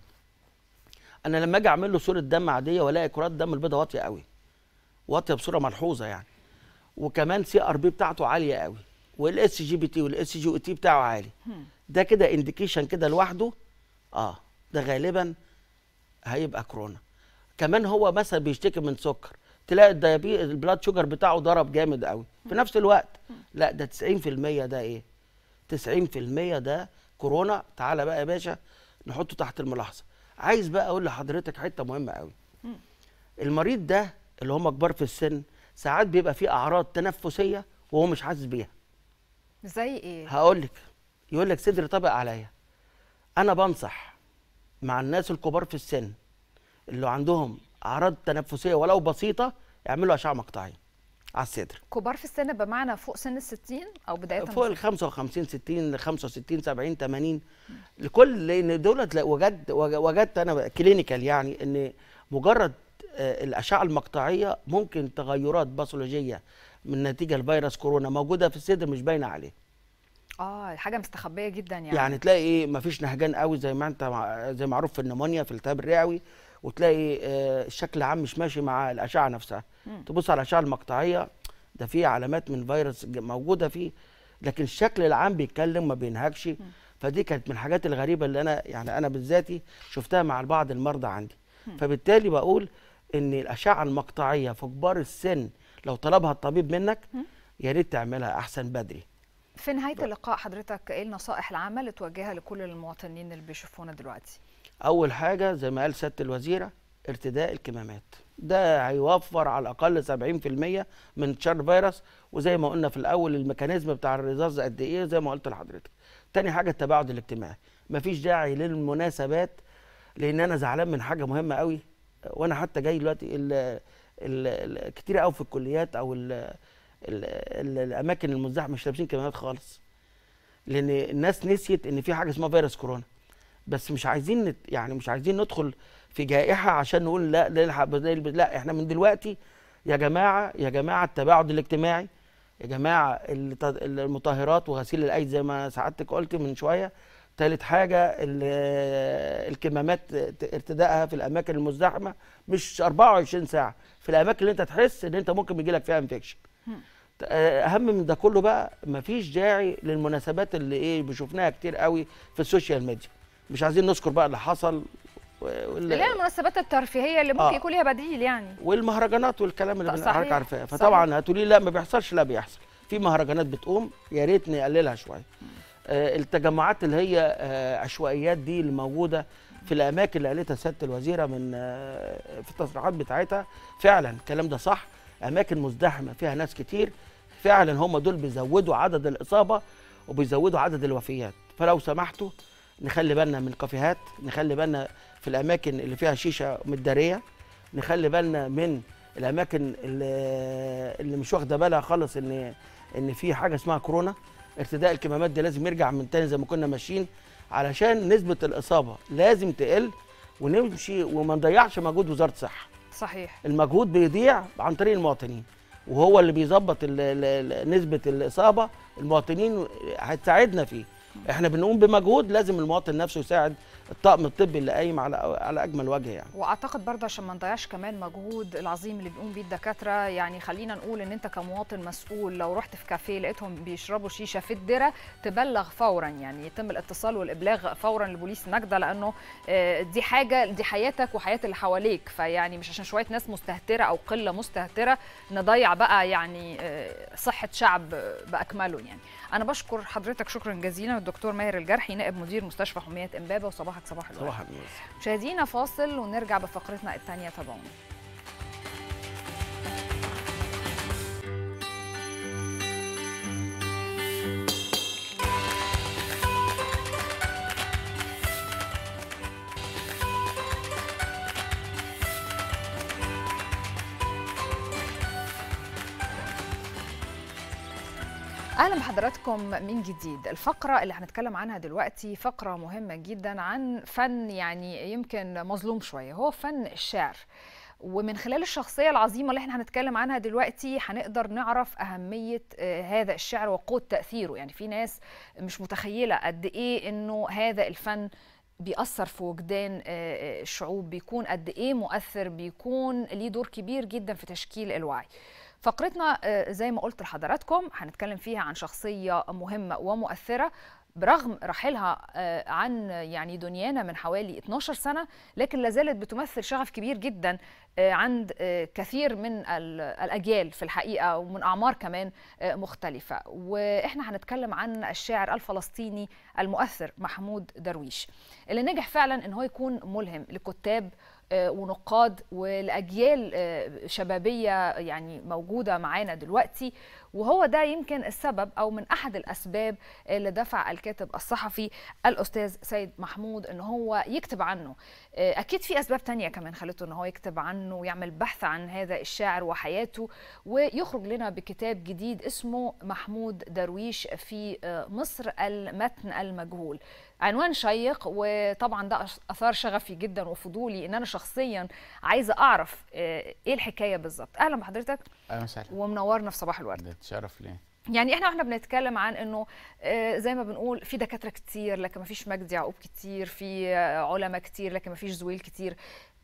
أنا لما أجي أعمل له صورة دم عادية وألاقي كرات دم البيضاء واطية قوي. واطية بصورة ملحوظة يعني. وكمان CRP بتاعته عالية قوي. والاس جي بي تي والاس جي أو تي بتاعه عالي. ده كده indication كده لوحده. آه ده غالبا هيبقى كورونا. كمان هو مثلا بيشتكي من سكر. تلاقي الديابي البلاد شوجر بتاعه ضرب جامد قوي. في نفس الوقت. لا ده 90% ده إيه؟ 90% ده كورونا. تعالى بقى يا باشا نحطه تحت الملاحظة. عايز بقى أقول لحضرتك حتة مهمة قوي. المريض ده اللي هم كبار في السن ساعات بيبقى فيه أعراض تنفسية وهو مش حاسس بيها. زي إيه؟ هقول لك. يقول لك صدري طبق عليا. أنا بنصح مع الناس الكبار في السن اللي عندهم أعراض تنفسية ولو بسيطة يعملوا أشعة مقطعية. على الصدر. كبار في السن بمعنى فوق سن الستين أو بداية فوق ال 55 60 65 70 80 لكل لأن دولت لا- وجد وج- وجدت أنا كلينيكال يعني إن مجرد آه، الأشعة المقطعية ممكن تغيرات باثولوجيه من نتيجة لفيروس كورونا موجودة في الصدر مش باينة عليه. آه حاجة مستخبية جدا يعني, يعني تلاقي إيه مفيش نهجان قوي زي ما أنت زي معروف في النمونيا في الالتهاب الرئوي. وتلاقي آه، الشكل العام مش ماشي مع الأشعة نفسها. تبص على الأشعة المقطعية ده فيه علامات من فيروس موجودة فيه لكن الشكل العام بيتكلم ما بينهكش. فدي كانت من الحاجات الغريبة اللي أنا يعني أنا بالذاتي شفتها مع بعض المرضى عندي. فبالتالي بقول إن الأشعة المقطعية في كبار السن لو طلبها الطبيب منك يا ريت تعملها أحسن بدري. في نهاية اللقاء حضرتك إيه النصائح العامة اللي توجهها لكل المواطنين اللي بيشوفونا دلوقتي؟ أول حاجة زي ما قال سيادة الوزيرة ارتداء الكمامات. ده هيوفر على الأقل 70% من انتشار الفيروس وزي ما قلنا في الأول الميكانيزم بتاع الرذاذ قد إيه زي ما قلت لحضرتك. تاني حاجة التباعد الاجتماعي. مفيش داعي للمناسبات لأن أنا زعلان من حاجة مهمة قوي وأنا حتى جاي دلوقتي كتير قوي في الكليات أو ال ال ال الأماكن المزدحمة مش لابسين كمامات خالص. لأن الناس نسيت إن في حاجة اسمها فيروس كورونا. بس مش عايزين نت يعني مش عايزين ندخل في جائحة عشان نقول لا نلحق لا إحنا من دلوقتي يا جماعة يا جماعة التباعد الاجتماعي يا جماعة المطهرات وغسيل الأيدي زي ما سعادتك قلت من شوية. تالت حاجة ال- الكمامات ارتدائها في الأماكن المزدحمة مش 24 ساعة. في الأماكن اللي انت تحس إن انت ممكن يجي لك فيها infection أهم من ده كله بقى مفيش داعي للمناسبات اللي إيه بشوفناها كتير قوي في ال social media. مش عايزين نذكر بقى اللي حصل اللي هي المناسبات الترفيهية اللي ممكن آه. يكون ليها بديل يعني. والمهرجانات والكلام اللي حضرتك عارفاه. فطبعا هتقولي لا ما بيحصلش لا بيحصل. في مهرجانات بتقوم يا ريت نقللها شوية. آه التجمعات اللي هي آه عشوائيات دي اللي موجودة في الأماكن اللي قالتها سيادة الوزيرة من آه في التصريحات بتاعتها فعلا الكلام ده صح. أماكن مزدحمة فيها ناس كتير. فعلا هم دول بيزودوا عدد الإصابة وبيزودوا عدد الوفيات. فلو سمحتوا نخلي بالنا من الكافيهات نخلي بالنا في الأماكن اللي فيها شيشة متدارية نخلي بالنا من الأماكن اللي, اللي مش واخدة بالها خالص إن إن في حاجة اسمها كورونا. ارتداء الكمامات دي لازم يرجع من تاني زي ما كنا ماشيين علشان نسبة الإصابة لازم تقل ونمشي وما نضيعش مجهود وزارة الصحة. صحيح. المجهود بيضيع عن طريق المواطنين وهو اللي بيظبط نسبة الإصابة المواطنين هتساعدنا فيه. إحنا بنقوم بمجهود لازم المواطن نفسه يساعد الطاقم الطبي اللي قايم على على اجمل وجه يعني. واعتقد برضه عشان ما نضيعش كمان مجهود العظيم اللي بيقوم بيه الدكاترة يعني خلينا نقول ان انت كمواطن مسؤول لو رحت في كافيه لقيتهم بيشربوا شيشة في الدرة تبلغ فورا يعني يتم الاتصال والإبلاغ فورا لبوليس النجده لأنه آه، دي حاجة دي حياتك وحياة اللي حواليك. فيعني مش عشان شوية ناس مستهترة أو قلة مستهترة نضيع بقى يعني آه، صحة شعب بأكمله يعني. أنا بشكر حضرتك شكرا جزيلا الدكتور ماهر الجرحي نائب مدير مستشفى حميه إمبابة وصباحك صباح الورد. صباح النور. مشاهدينا فاصل ونرجع بفقرتنا الثانية تابعونا. أهلا بحضراتكم من جديد. الفقرة اللي هنتكلم عنها دلوقتي فقرة مهمة جدا عن فن يعني يمكن مظلوم شوية. هو فن الشعر. ومن خلال الشخصية العظيمة اللي إحنا هنتكلم عنها دلوقتي هنقدر نعرف أهمية آه، هذا الشعر وقوة تأثيره. يعني في ناس مش متخيلة قد إيه إنه هذا الفن بيأثر في وجدان آه، آه، الشعوب بيكون قد إيه مؤثر بيكون ليه دور كبير جدا في تشكيل الوعي. فقرتنا آه، زي ما قلت لحضراتكم هنتكلم فيها عن شخصية مهمة ومؤثرة برغم رحيلها آه، عن يعني دنيانا من حوالي 12 سنة لكن لازالت بتمثل شغف كبير جدا آه، عند كثير من ال- الأجيال في الحقيقة ومن أعمار كمان مختلفة. وإحنا هنتكلم عن الشاعر الفلسطيني المؤثر محمود درويش اللي نجح فعلا إن هو يكون ملهم لكتاب ونقاد والأجيال آه، شبابية يعني موجودة معانا دلوقتي. وهو ده يمكن السبب أو من أحد الأسباب اللي دفع الكاتب الصحفي الأستاذ سيد محمود إن هو يكتب عنه. آه، أكيد في أسباب تانية كمان خلته إن هو يكتب عنه ويعمل بحث عن هذا الشاعر وحياته. ويخرج لنا بكتاب جديد اسمه محمود درويش في آه، مصر المتن المجهول. عنوان شيق وطبعا ده أثار شغفي جدا وفضولي إن أنا شخصيا عايزة أعرف آه، إيه الحكاية بالظبط. أهلا بحضرتك. أهلا وسهلا. ومنورنا في صباح الورد. تشرف ليه يعني إحنا وإحنا بنتكلم عن إنه آه، زي ما بنقول في دكاترة كتير لكن ما فيش مجدي يعقوب كتير في علماء كتير لكن ما فيش زويل كتير.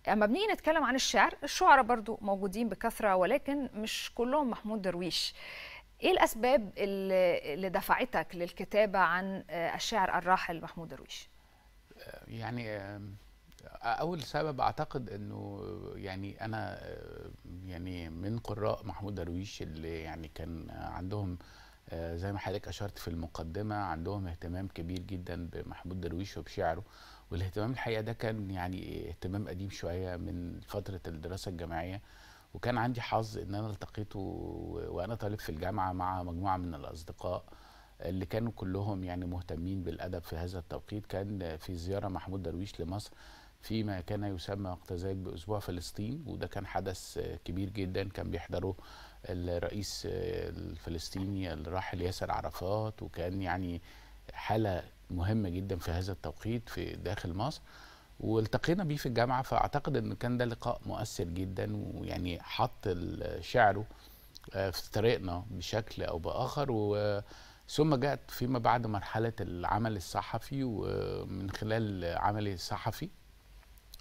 أما بنيجي نتكلم عن الشعر الشعراء برضو موجودين بكثرة ولكن مش كلهم محمود درويش. إيه الأسباب اللي دفعتك للكتابة عن آه، الشاعر الراحل محمود درويش؟ يعني آم، أول سبب أعتقد إنه يعني أنا آه، يعني من قراء محمود درويش اللي يعني كان عندهم آه، زي ما حضرتك أشرت في المقدمة عندهم اهتمام كبير جدا بمحمود درويش وبشعره. والاهتمام الحقيقة ده كان يعني اهتمام قديم شوية من فترة الدراسة الجامعية. وكان عندي حظ إن أنا التقيته وأنا طالب في الجامعة مع مجموعة من الأصدقاء اللي كانوا كلهم يعني مهتمين بالأدب في هذا التوقيت. كان في زيارة محمود درويش لمصر فيما كان يسمى وقت ذلك بأسبوع فلسطين وده كان حدث كبير جدا. كان بيحضره الرئيس الفلسطيني الراحل ياسر عرفات وكان يعني حالة مهمة جدا في هذا التوقيت في داخل مصر. والتقينا بيه في الجامعة فأعتقد إن كان ده لقاء مؤثر جدا ويعني حط شعره آه، في طريقنا بشكل أو بآخر. ثم جاءت فيما بعد مرحلة العمل الصحفي ومن خلال عملي الصحفي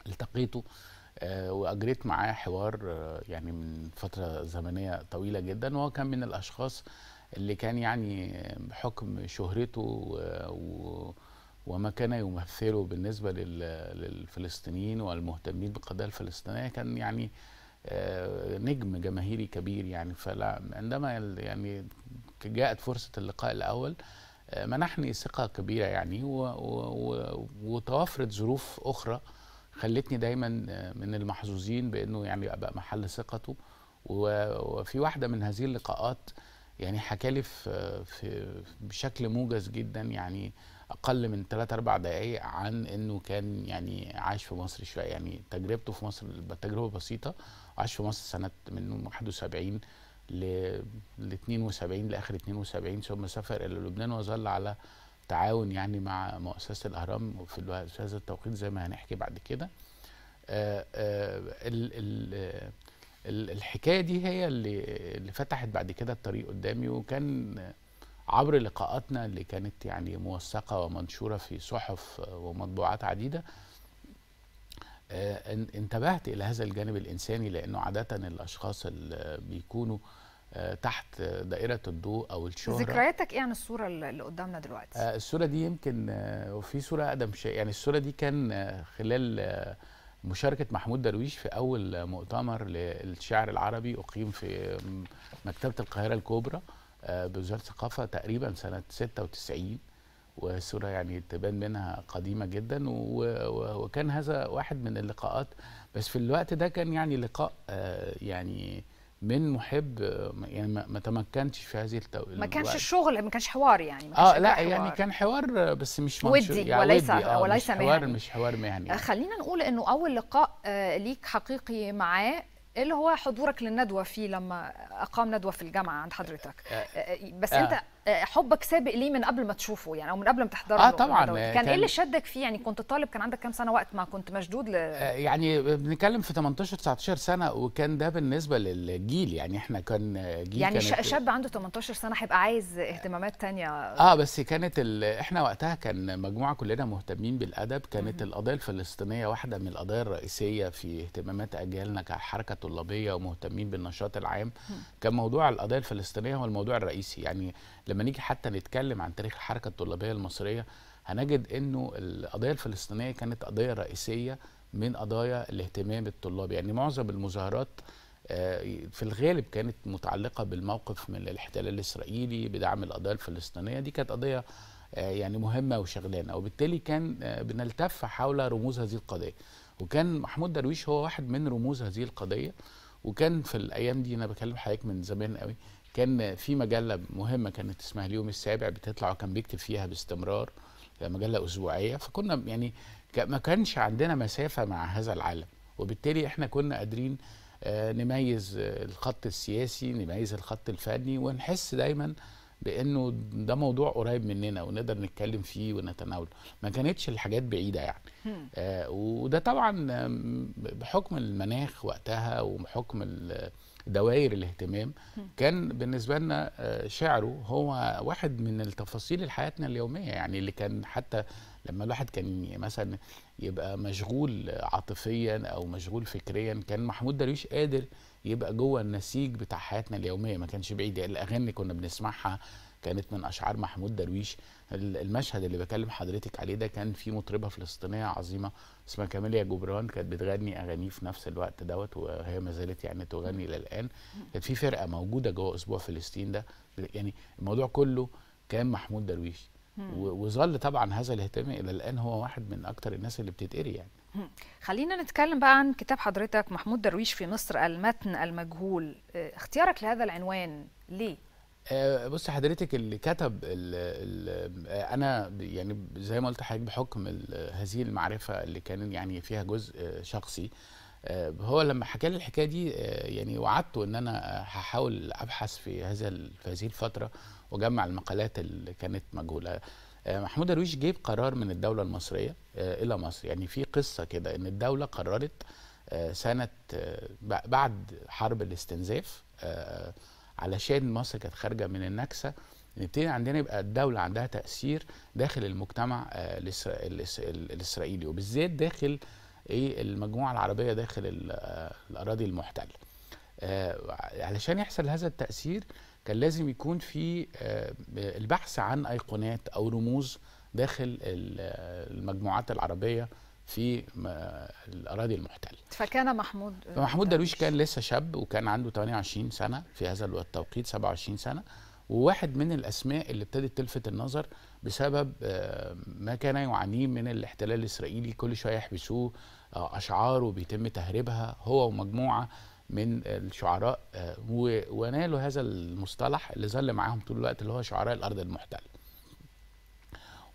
التقيته آه، وأجريت معاه حوار آه، يعني من فترة زمنية طويلة جدا. وهو كان من الأشخاص اللي كان يعني بحكم شهرته و- وما كان يمثله بالنسبة لل- للفلسطينيين والمهتمين بالقضية الفلسطينية كان يعني آه، نجم جماهيري كبير يعني. فلا عندما يعني جاءت فرصة اللقاء الأول آه، منحني ثقة كبيرة يعني وتوافرت ظروف أخرى خلتني دايما آه، من المحظوظين بأنه يعني أبقى محل ثقته. وفي واحدة من هذه اللقاءات يعني في في بشكل موجز جدا يعني أقل من 3 4 دقائق عن إنه كان يعني عايش في مصر شوية. يعني تجربته في مصر تجربة بسيطة. عاش في مصر سنة من 71 ل ل 72 لآخر 72 ثم سافر إلى لبنان وظل على تعاون يعني مع مؤسسة الأهرام في هذا التوقيت زي ما هنحكي بعد كده. آه، آه، ال- ال- الحكاية دي هي اللي اللي فتحت بعد كده الطريق قدامي وكان عبر لقاءاتنا اللي كانت يعني موثقة ومنشورة في صحف ومطبوعات عديدة آه، إن- انتبهت إلى هذا الجانب الإنساني لأنه عادة الأشخاص اللي بيكونوا آه، تحت دائرة الضوء أو الشهرة. ذكرياتك إيه عن الصورة اللي قدامنا دلوقتي؟ آه، الصورة دي يمكن وفي صورة أقدم شيء يعني الصورة دي كان خلال مشاركة محمود درويش في أول مؤتمر للشعر العربي أقيم في مكتبة القاهرة الكبرى. آه، بوزارة الثقافة تقريبا سنة 96 والصورة يعني تبان منها قديمة جدا وكان هذا واحد من اللقاءات بس في الوقت ده كان يعني لقاء آه، يعني من محب آه، يعني ما تمكنش في هذه التو... ما كانش. الشغل ما كانش حوار يعني ما كانش آه لا حوار. يعني كان حوار بس مش ودي يعني وليس- ودي، آه وليس مش حوار مهني. مش حوار مهني آه، خلينا نقول إنه أول لقاء آه، ليك حقيقي معاه اللي هو حضورك للندوة فيه لما أقام ندوة في الجامعة عند حضرتك آه، آه، بس. أنت آه، حبك سابق ليه من قبل ما تشوفه يعني أو من قبل ما تحضر آه، له طبعاً، دي. آه، كان إيه كان- اللي شدك فيه؟ يعني كنت طالب كان عندك كام سنة وقت ما كنت مشدود ل آه، يعني بنتكلم في 18 19 سنة وكان ده بالنسبة للجيل. يعني إحنا كان جيل يعني كانت شاب عنده 18 سنة هيبقى عايز اهتمامات تانية. آه بس كانت ال... إحنا وقتها كان مجموعة كلنا مهتمين بالأدب. كانت القضية الفلسطينية واحدة من القضايا الرئيسية في اهتمامات أجيالنا كحركة طلابية ومهتمين بالنشاط العام. كان موضوع القضية الفلسطينية هو الموضوع الرئيسي. يعني لما نيجي حتى نتكلم عن تاريخ الحركة الطلابية المصرية هنجد إنه القضية الفلسطينية كانت قضية رئيسية من قضايا الاهتمام الطلابي. يعني معظم المظاهرات آه، في الغالب كانت متعلقة بالموقف من الاحتلال الإسرائيلي بدعم القضية الفلسطينية. دي كانت قضية آه، يعني مهمة وشغلانة. وبالتالي كان آه، بنلتف حول رموز هذه القضية. وكان محمود درويش هو واحد من رموز هذه القضية. وكان في الأيام دي أنا بكلم حضرتك من زمان قوي كان في مجلة مهمة كانت اسمها اليوم السابع بتطلع وكان بيكتب فيها باستمرار مجلة أسبوعية. فكنا يعني ما كانش عندنا مسافة مع هذا العالم. وبالتالي إحنا كنا قادرين آه، نميز الخط السياسي نميز الخط الفني ونحس دايما بإنه ده موضوع قريب مننا ونقدر نتكلم فيه ونتناوله ما كانتش الحاجات بعيدة يعني. آه وده طبعا بحكم المناخ وقتها وبحكم دوائر الاهتمام. كان بالنسبة لنا آه، شعره هو واحد من التفاصيل حياتنا اليومية. يعني اللي كان حتى لما الواحد كان مثلا يبقى مشغول عاطفيا أو مشغول فكريا كان محمود درويش قادر يبقى جوه النسيج بتاع حياتنا اليومية. ما كانش بعيد الأغاني كنا بنسمعها كانت من أشعار محمود درويش. المشهد اللي بكلم حضرتك عليه ده كان في مطربة فلسطينية عظيمة اسمها كاميليا جبران كانت بتغني أغانيه في نفس الوقت دوت وهي ما زالت يعني تغني إلى الآن. كانت في فرقة موجودة جوه أسبوع فلسطين ده يعني الموضوع كله كان محمود درويش. وظل طبعا هذا الاهتمام إلى الآن هو واحد من أكتر الناس اللي بتتقري يعني. خلينا نتكلم بقى عن كتاب حضرتك محمود درويش في مصر المتن المجهول. آه، اختيارك لهذا العنوان ليه؟ بص حضرتك اللي كتب ال ال آه، أنا يعني زي ما قلت لحضرتك بحكم هذه المعرفة اللي كان يعني فيها جزء آه، شخصي آه، هو لما حكى لي الحكاية دي آه، يعني وعدته إن أنا آه، هحاول أبحث في هذا في هذه الفترة وأجمع المقالات اللي كانت مجهولة. آه، محمود درويش جيب قرار من الدولة المصرية آه، إلى مصر. يعني في قصة كده إن الدولة قررت آه، سنة آه، بعد حرب الاستنزاف آه، علشان مصر كانت خارجة من النكسة نبتدي عندنا يبقى الدولة عندها تأثير داخل المجتمع آه، الإسرا- الإس- ال- الإسرائيلي وبالذات داخل إيه المجموعة العربية داخل آه، الأراضي المحتلة. آه، علشان يحصل هذا التأثير كان لازم يكون في البحث عن أيقونات أو رموز داخل ال- المجموعات العربية في الأراضي المحتلة. فكان محمود فمحمود درويش كان لسه شاب وكان عنده 28 سنة في هذا التوقيت 27 سنة. وواحد من الأسماء اللي ابتدت تلفت النظر بسبب آه، ما كان يعانيه من الاحتلال الإسرائيلي. كل شوية يحبسوه آه، اشعاره بيتم تهريبها هو ومجموعة من الشعراء آه، ونالوا هذا المصطلح اللي ظل معاهم طول الوقت اللي هو شعراء الأرض المحتلة.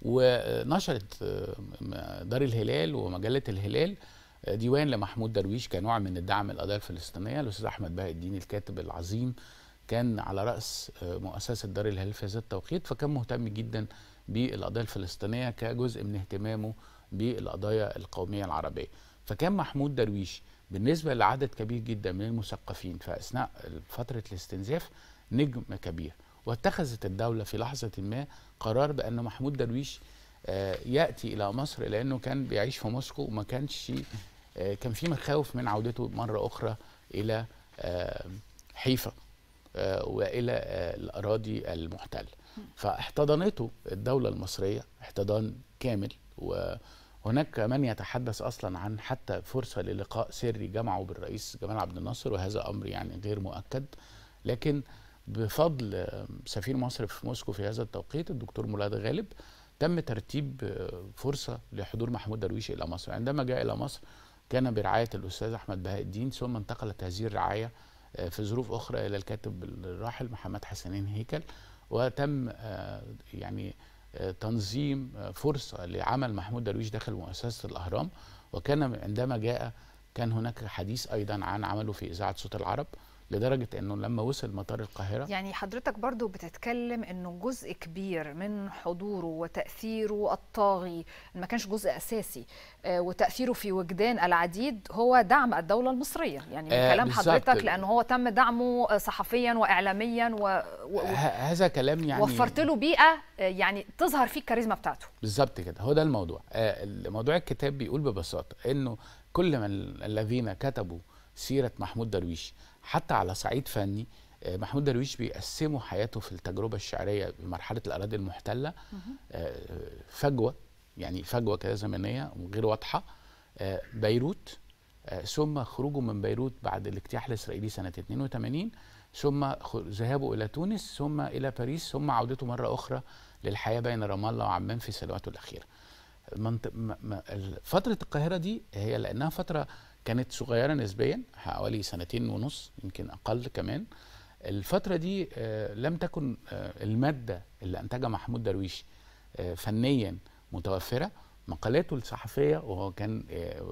ونشرت آه، دار الهلال ومجلة الهلال آه، ديوان لمحمود درويش كنوع من الدعم للقضيه الفلسطينية. الأستاذ أحمد بهاء الدين الكاتب العظيم كان على رأس آه، مؤسسة دار الهلال في هذا التوقيت فكان مهتم جدا بالقضية الفلسطينية كجزء من اهتمامه بالقضايا القومية العربية. فكان محمود درويش بالنسبة لعدد كبير جدا من المثقفين في اثناء فترة الاستنزاف نجم كبير. واتخذت الدولة في لحظة ما قرار بأن محمود درويش آه، يأتي إلى مصر لأنه كان بيعيش في موسكو وما كانش آه، كان في مخاوف من عودته مرة أخرى إلى آه، حيفا وإلى الأراضي المحتلة. فاحتضنته الدولة المصرية احتضان كامل وهناك من يتحدث أصلا عن حتى فرصة للقاء سري جمعه بالرئيس جمال عبد الناصر وهذا أمر يعني غير مؤكد. لكن بفضل سفير مصر في موسكو في هذا التوقيت الدكتور مراد غالب تم ترتيب فرصة لحضور محمود درويش إلى مصر. عندما جاء إلى مصر كان برعاية الأستاذ أحمد بهاء الدين ثم انتقلت هذه الرعاية آه، في ظروف أخرى إلى الكاتب الراحل محمد حسنين هيكل وتم آه، يعني آه، تنظيم فرصة لعمل محمود درويش داخل مؤسسة الأهرام. وكان عندما جاء كان هناك حديث أيضا عن عمله في إذاعة صوت العرب. لدرجة إنه لما وصل مطار القاهرة يعني حضرتك برضو بتتكلم إنه جزء كبير من حضوره وتأثيره الطاغي ما كانش جزء أساسي آه، وتأثيره في وجدان العديد هو دعم الدولة المصرية. يعني من آه، كلام. حضرتك لأنه هو تم دعمه آه، صحفيا واعلاميا و... و... هذا كلام يعني وفرت له بيئة يعني تظهر فيه الكاريزما بتاعته. بالظبط كده. هو ده الموضوع. موضوع الكتاب بيقول ببساطة إنه كل من الذين كتبوا سيرة محمود درويش حتى على صعيد فني آه، محمود درويش بيقسموا حياته في التجربة الشعرية بمرحله الأراضي المحتلة. آه، فجوة يعني فجوة كده زمنية غير واضحة. آه، بيروت ثم خروجه من بيروت بعد الاجتياح الإسرائيلي سنة 82 ثم ذهابه إلى تونس ثم إلى باريس ثم عودته مرة أخرى للحياة بين رام الله وعمان في سنواته الأخيرة. فترة القاهرة دي هي لأنها فترة كانت صغيرة نسبيا حوالي سنتين ونص يمكن أقل كمان. الفترة دي آه، لم تكن آه، المادة اللي أنتجها محمود درويش آه، فنيا متوفرة. مقالاته الصحفية وهو كان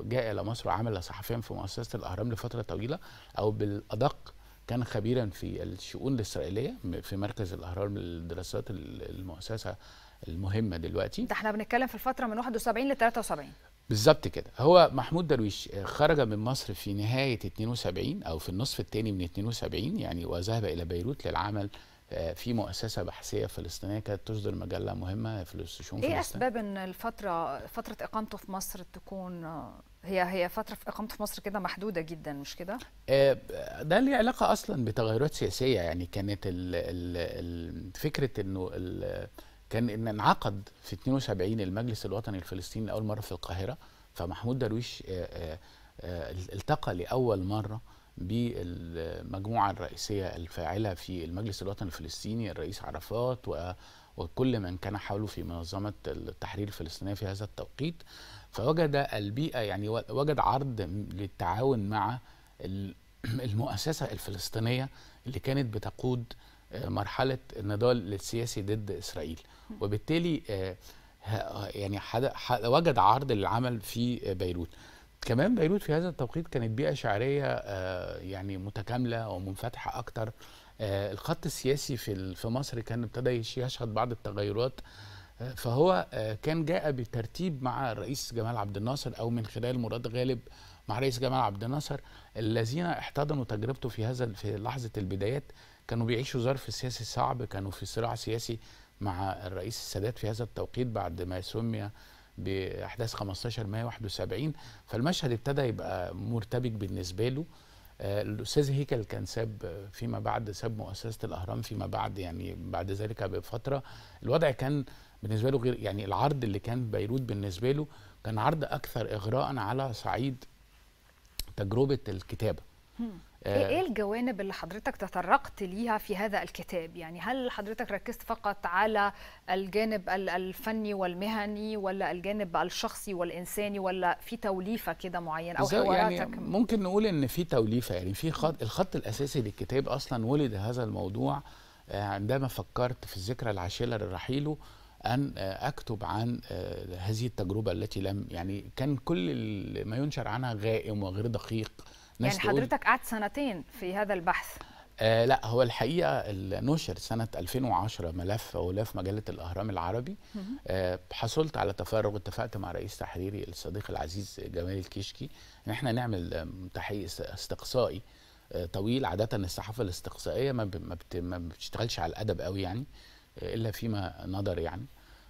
جاء إلى مصر وعمل صحفيا في مؤسسة الأهرام لفترة طويلة أو بالأدق كان خبيرا في الشؤون الإسرائيلية م- في مركز الأهرام للدراسات ال- المؤسسة المهمة دلوقتي. ده إحنا بنتكلم في الفترة من 71 ل 73 بالظبط كده. هو محمود درويش آه، خرج من مصر في نهاية 72 أو في النصف الثاني من 72 يعني وذهب إلى بيروت للعمل آه، في مؤسسة بحثية فلسطينية كانت تصدر مجلة مهمة في شؤون إيه فلسطين أسباب إن الفترة فترة إقامته في مصر تكون آه، هي هي فترة في إقامته في مصر كده محدودة جدا مش كده؟ ده ليه علاقة أصلا بتغيرات سياسية يعني كانت ال ال ال فكرة إنه ال- كان إن انعقد في 72 المجلس الوطني الفلسطيني لأول مرة في القاهرة فمحمود درويش آه، آه، آه، التقى لأول مرة بالمجموعة الرئيسية الفاعلة في المجلس الوطني الفلسطيني الرئيس عرفات وكل من كان حوله في منظمة التحرير الفلسطينية في هذا التوقيت. فوجد البيئة يعني وجد عرض للتعاون مع ال- (clears throat) المؤسسة الفلسطينية اللي كانت بتقود مرحلة النضال السياسي ضد إسرائيل. وبالتالي آه، يعني وجد عرض للعمل في بيروت. كمان بيروت في هذا التوقيت كانت بيئة شعرية آه، يعني متكاملة ومنفتحة أكتر. آه، الخط السياسي في مصر كان ابتدى يش- يشهد بعض التغيرات. فهو كان جاء بالترتيب مع الرئيس جمال عبد الناصر أو من خلال مراد غالب مع رئيس جمال عبد الناصر الذين احتضنوا تجربته في هذا في لحظة البدايات. كانوا بيعيشوا ظرف سياسي صعب كانوا في صراع سياسي مع الرئيس السادات في هذا التوقيت بعد ما سمي بأحداث 15 مايو 71 فالمشهد ابتدى يبقى مرتبك بالنسبة له. آه، الأستاذ هيكل كان ساب فيما بعد ساب مؤسسة الأهرام فيما بعد يعني بعد ذلك بفترة. الوضع كان بالنسبة له غير يعني العرض اللي كان بيروت بالنسبة له كان عرض أكثر اغراء على صعيد تجربة الكتابة. إيه إيه الجوانب اللي حضرتك تطرقت ليها في هذا الكتاب؟ يعني هل حضرتك ركزت فقط على الجانب ال- الفني والمهني ولا الجانب الشخصي والإنساني ولا في توليفة كده معين أو بالظبط، يعني حواراتك؟ ممكن نقول إن في توليفة يعني في خط الخط الأساسي للكتاب أصلا ولد هذا الموضوع آه، عندما فكرت في الذكرى العاشره لرحيله أن آه، أكتب عن آه، هذه التجربة التي لم يعني كان كل ما ينشر عنها غائم وغير دقيق يعني حضرتك قعدت سنتين في هذا البحث. آه لا هو الحقيقة ال- نشر سنه 2010 ملف غلاف مجلة الأهرام العربي. آه حصلت على تفرغ اتفقت مع رئيس تحريري الصديق العزيز جمال الكشكي إن إحنا نعمل آم، تحقيق است- استقصائي آه طويل. عادة الصحافة الاستقصائية ما, ب- ما, بت ما بتشتغلش على الأدب قوي يعني آه إلا فيما نظر يعني.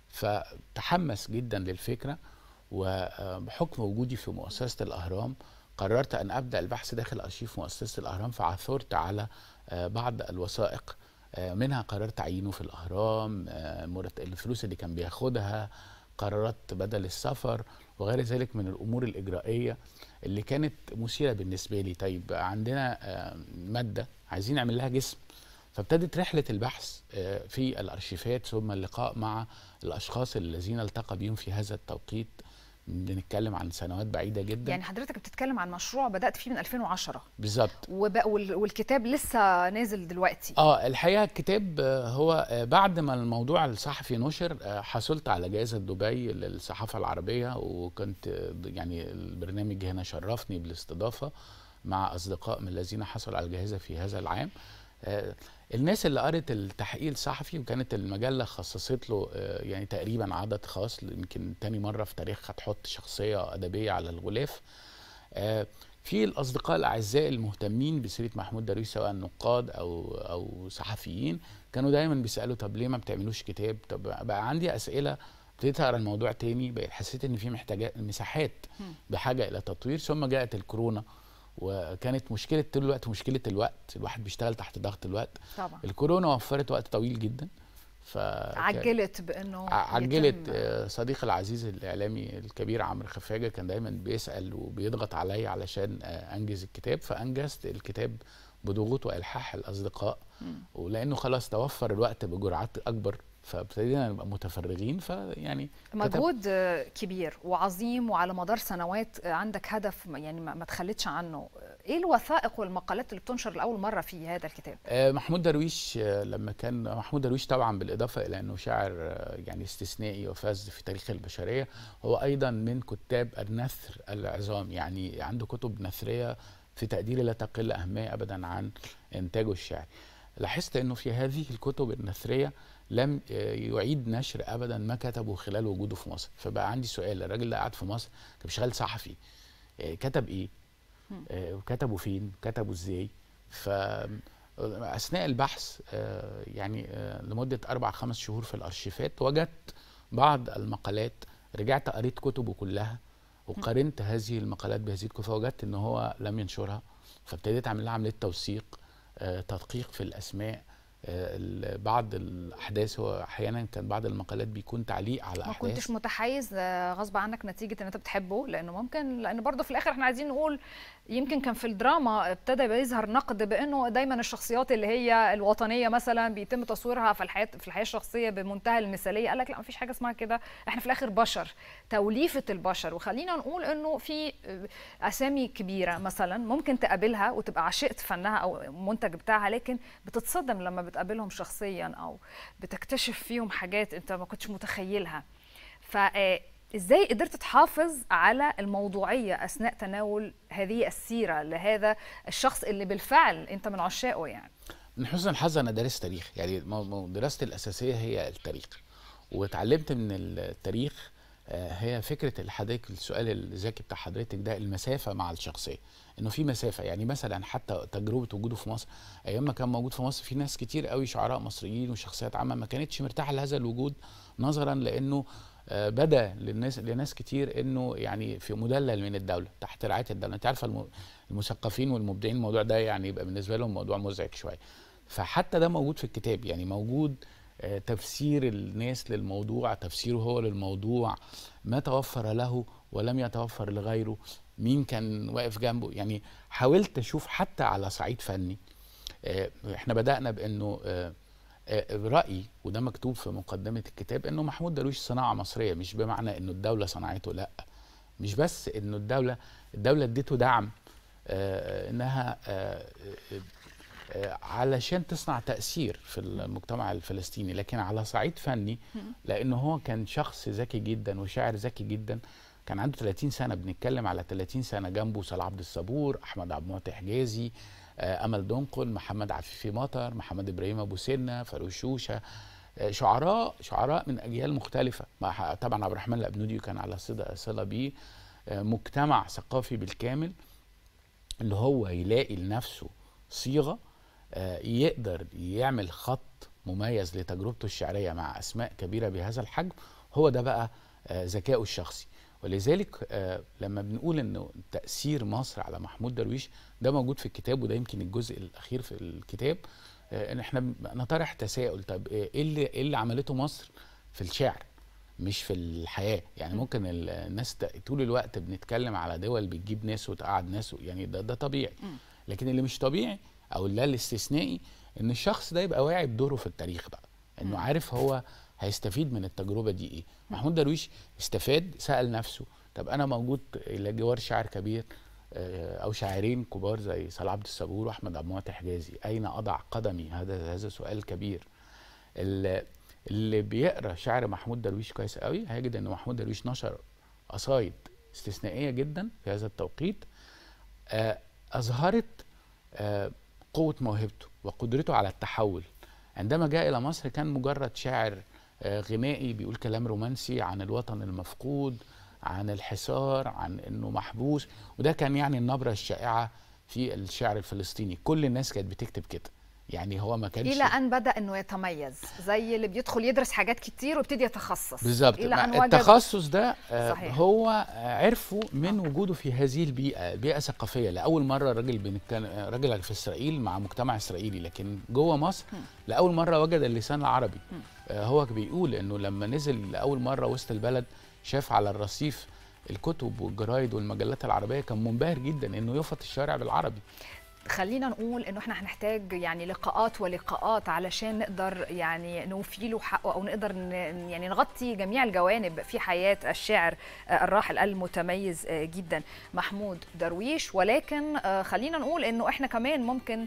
فتحمس جدا للفكرة وبحكم وجودي في مؤسسة الأهرام قررت أن أبدأ البحث داخل أرشيف مؤسسة الأهرام فعثرت على آه، بعض الوثائق آه، منها قرار تعيينه في الأهرام آه، الفلوس اللي كان بياخدها قرارات بدل السفر وغير ذلك من الأمور الإجرائية اللي كانت مثيرة بالنسبة لي. طيب عندنا مادة عايزين نعمل لها جسم فابتدت رحلة البحث في الأرشيفات ثم اللقاء مع الأشخاص الذين التقى بهم في هذا التوقيت. بنتكلم عن سنوات بعيدة جدا. يعني حضرتك بتتكلم عن مشروع بدأت فيه من 2010 بالظبط. والكتاب لسه نازل دلوقتي. آه الحقيقة الكتاب آه، هو آه، بعد ما الموضوع الصحفي نشر آه، حصلت على جائزة دبي للصحافة العربية وكنت يعني البرنامج هنا شرفني بالاستضافة مع أصدقاء من الذين حصلوا على الجائزة في هذا العام. الناس اللي قرت التحقيق الصحفي وكانت المجلة خصصت له آه، يعني تقريبا عدد خاص يمكن تاني مرة في تاريخها تحط شخصية أدبية على الغلاف. آه، في الأصدقاء الأعزاء المهتمين بسيرة محمود درويش سواء نقاد أو أو صحفيين كانوا دايما بيسألوا طب ليه ما بتعملوش كتاب؟ طب بقى عندي أسئلة ابتديت أقرأ الموضوع تاني بقيت حسيت إن في محتاجات مساحات بحاجة إلى تطوير ثم جاءت الكورونا. وكانت مشكلة طول الوقت مشكلة الوقت الواحد بيشتغل تحت ضغط الوقت. طبعا. الكورونا وفرت وقت طويل جدا. ف عجلت بأنه عجلت يتم- صديقي العزيز الإعلامي الكبير عمرو خفاجة كان دايما بيسأل وبيضغط عليا علشان أنجز الكتاب. فأنجزت الكتاب بضغوط وإلحاح الأصدقاء. ولأنه خلاص توفر الوقت بجرعات أكبر. فابتدينا نبقى متفرغين فيعني مجهود كبير وعظيم وعلى مدار سنوات عندك هدف يعني ما ما تخليتش عنه. إيه الوثائق والمقالات اللي بتنشر لأول مرة في هذا الكتاب؟ آه، محمود درويش آه، لما كان محمود درويش طبعا بالإضافة إلى إنه شاعر آه، يعني استثنائي وفاز في تاريخ البشرية هو أيضا من كتاب النثر العظام. يعني عنده كتب نثرية في تقديري لا تقل أهمية ابدا عن إنتاجه الشعري لاحظت إنه في هذه الكتب النثرية لم آه، يعيد نشر ابدا ما كتبه خلال وجوده في مصر. فبقى عندي سؤال الراجل اللي قاعد في مصر كان شغال صحفي آه، كتب إيه؟ آه، وكتبوا فين؟ كتبوا إزاي؟ ف أثناء البحث آه، يعني آه، لمدة أربع خمس شهور في الأرشيفات وجدت بعض المقالات رجعت قريت كتبه كلها وقارنت هذه المقالات بهذه الكتب فوجدت إن هو لم ينشرها فابتديت أعمل لها عملية توثيق آه، تدقيق في الأسماء آه، ال- بعض الأحداث هو أحيانا كان بعض المقالات بيكون تعليق على ما أحداث. كنتش متحيز آه، غصب عنك نتيجة ان انت بتحبه لأنه ممكن لأن برضه في الآخر إحنا عايزين نقول يمكن كان في الدراما ابتدى يظهر نقد بأنه دايما الشخصيات اللي هي الوطنية مثلا بيتم تصويرها في الحياة في الحياة الشخصية بمنتهى المثالية. قال لك لا مفيش حاجة اسمها كده. إحنا في الآخر بشر توليفة البشر. وخلينا نقول إنه في آه، أسامي كبيرة مثلا ممكن تقابلها وتبقى عشقت فنها أو المنتج بتاعها لكن بتتصدم لما بتقابلهم شخصيا أو بتكتشف فيهم حاجات أنت ما كنتش متخيلها. فازاي قدرت تحافظ على الموضوعية أثناء تناول هذه السيرة لهذا الشخص اللي بالفعل أنت من عشاقه يعني؟ من حسن الحظ أنا دارس تاريخ يعني دراستي الأساسية هي التاريخ. واتعلمت من التاريخ آه، هي فكرة اللي حضرتك السؤال الذكي بتاع حضرتك ده المسافة مع الشخصية. إنه في مسافة يعني مثلا حتى تجربة وجوده في مصر أيام ما كان موجود في مصر في ناس كتير قوي شعراء مصريين وشخصيات عامة ما كانتش مرتاحة لهذا الوجود نظرا لأنه آه، بدا للناس لناس كتير إنه يعني في مدلل من الدولة تحت رعاية الدولة. أنت عارفة الم- المثقفين والمبدعين الموضوع ده يعني يبقى بالنسبة لهم موضوع مزعج شوية. فحتى ده موجود في الكتاب يعني موجود آه، تفسير الناس للموضوع تفسيره هو للموضوع ما توفر له ولم يتوفر لغيره. مين كان واقف جنبه؟ يعني حاولت أشوف حتى على صعيد فني. آه، إحنا بدأنا بإنه آه، آه، رأيي وده مكتوب في مقدمة الكتاب إنه محمود درويش صناعة مصرية مش بمعنى إنه الدولة صنعته لأ. مش بس إنه الدولة الدولة اديته دعم إنها علشان تصنع تأثير في المجتمع الفلسطيني لكن على صعيد فني لأنه هو كان شخص ذكي جدا وشاعر ذكي جدا كان عنده 30 سنة بنتكلم على 30 سنة جنبه صلاح عبد الصبور أحمد عبد المعطي حجازي آه، أمل دنقل محمد عفيفي مطر محمد إبراهيم أبو سنة فاروق شوشة آه، شعراء شعراء من أجيال مختلفة. طبعا عبد الرحمن الأبنودي كان على صلة بيه آه، مجتمع ثقافي بالكامل اللي هو يلاقي لنفسه صيغة يقدر يعمل خط مميز لتجربته الشعرية مع أسماء كبيرة بهذا الحجم هو ده بقى آه، ذكائه الشخصي. ولذلك آه، لما بنقول إنه تأثير مصر على محمود درويش ده موجود في الكتاب وده يمكن الجزء الأخير في الكتاب آه، إن إحنا نطرح تساؤل طب آه، إيه اللي إيه اللي عملته مصر في الشعر مش في الحياة؟ يعني ممكن ال- الناس طول الوقت بنتكلم على دول بتجيب ناس وتقعد ناس يعني ده ده طبيعي. لكن اللي مش طبيعي أو اللي الاستثنائي إن الشخص ده يبقى واعي بدوره في التاريخ بقى. إنه عارف هو هيستفيد من التجربة دي إيه. محمود درويش استفاد سأل نفسه طب أنا موجود إلى جوار شاعر كبير آه، أو شاعرين كبار زي صلاح عبد الصبور وأحمد عبد المعطي حجازي أين أضع قدمي؟ هذا هذا سؤال كبير. ال- اللي بيقرأ شعر محمود درويش كويس قوي هيجد إن محمود درويش نشر قصايد استثنائية جدا في هذا التوقيت آه، أظهرت آه، قوة موهبته وقدرته على التحول. عندما جاء إلى مصر كان مجرد شاعر آه، غنائي بيقول كلام رومانسي عن الوطن المفقود عن الحصار عن إنه محبوس وده كان يعني النبرة الشائعة في الشعر الفلسطيني. كل الناس كانت بتكتب كده. يعني هو ما كانش إلى أن بدأ إنه يتميز زي اللي بيدخل يدرس حاجات كتير ويبتدي يتخصص. بالظبط. التخصص ده آه، صحيح. هو عرفه من وجوده في هذه البيئة بيئة ثقافية. لأول مرة راجل بنتكلم راجل في إسرائيل مع مجتمع إسرائيلي لكن جوه مصر لأول مرة وجد اللسان العربي. آه، هو بيقول إنه لما نزل لأول مرة وسط البلد شاف على الرصيف الكتب والجرايد والمجلات العربية كان منبهر جدا إنه يفط الشارع بالعربي. خلينا نقول إنه إحنا هنحتاج يعني لقاءات ولقاءات علشان نقدر يعني نوفي له حقه أو نقدر يعني نغطي جميع الجوانب في حياة الشاعر آه، الراحل المتميز آه، جدا. محمود درويش ولكن آه، خلينا نقول إنه إحنا كمان ممكن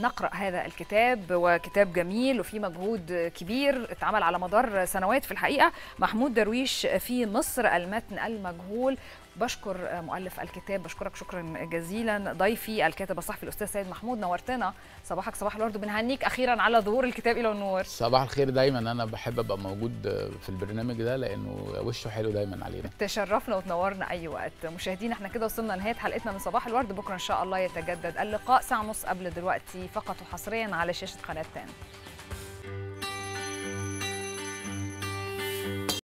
نقرأ هذا الكتاب وكتاب جميل وفي مجهود كبير اتعمل على مدار سنوات في الحقيقة. محمود درويش في مصر المتن المجهول. بشكر مؤلف الكتاب بشكرك شكرا جزيلا. ضيفي الكاتب الصحفي الأستاذ سيد محمود نورتنا صباحك صباح الورد بنهنيك أخيرا على ظهور الكتاب إلى النور. صباح الخير دايما. أنا بحب أبقى موجود في البرنامج ده لأنه وشه حلو دايما علينا. تشرفنا وتنورنا أي وقت. مشاهدينا إحنا كده وصلنا لنهاية حلقتنا من صباح الورد. بكرة إن شاء الله يتجدد اللقاء ساعة ونص قبل دلوقتي فقط وحصريا على شاشة قناة تاني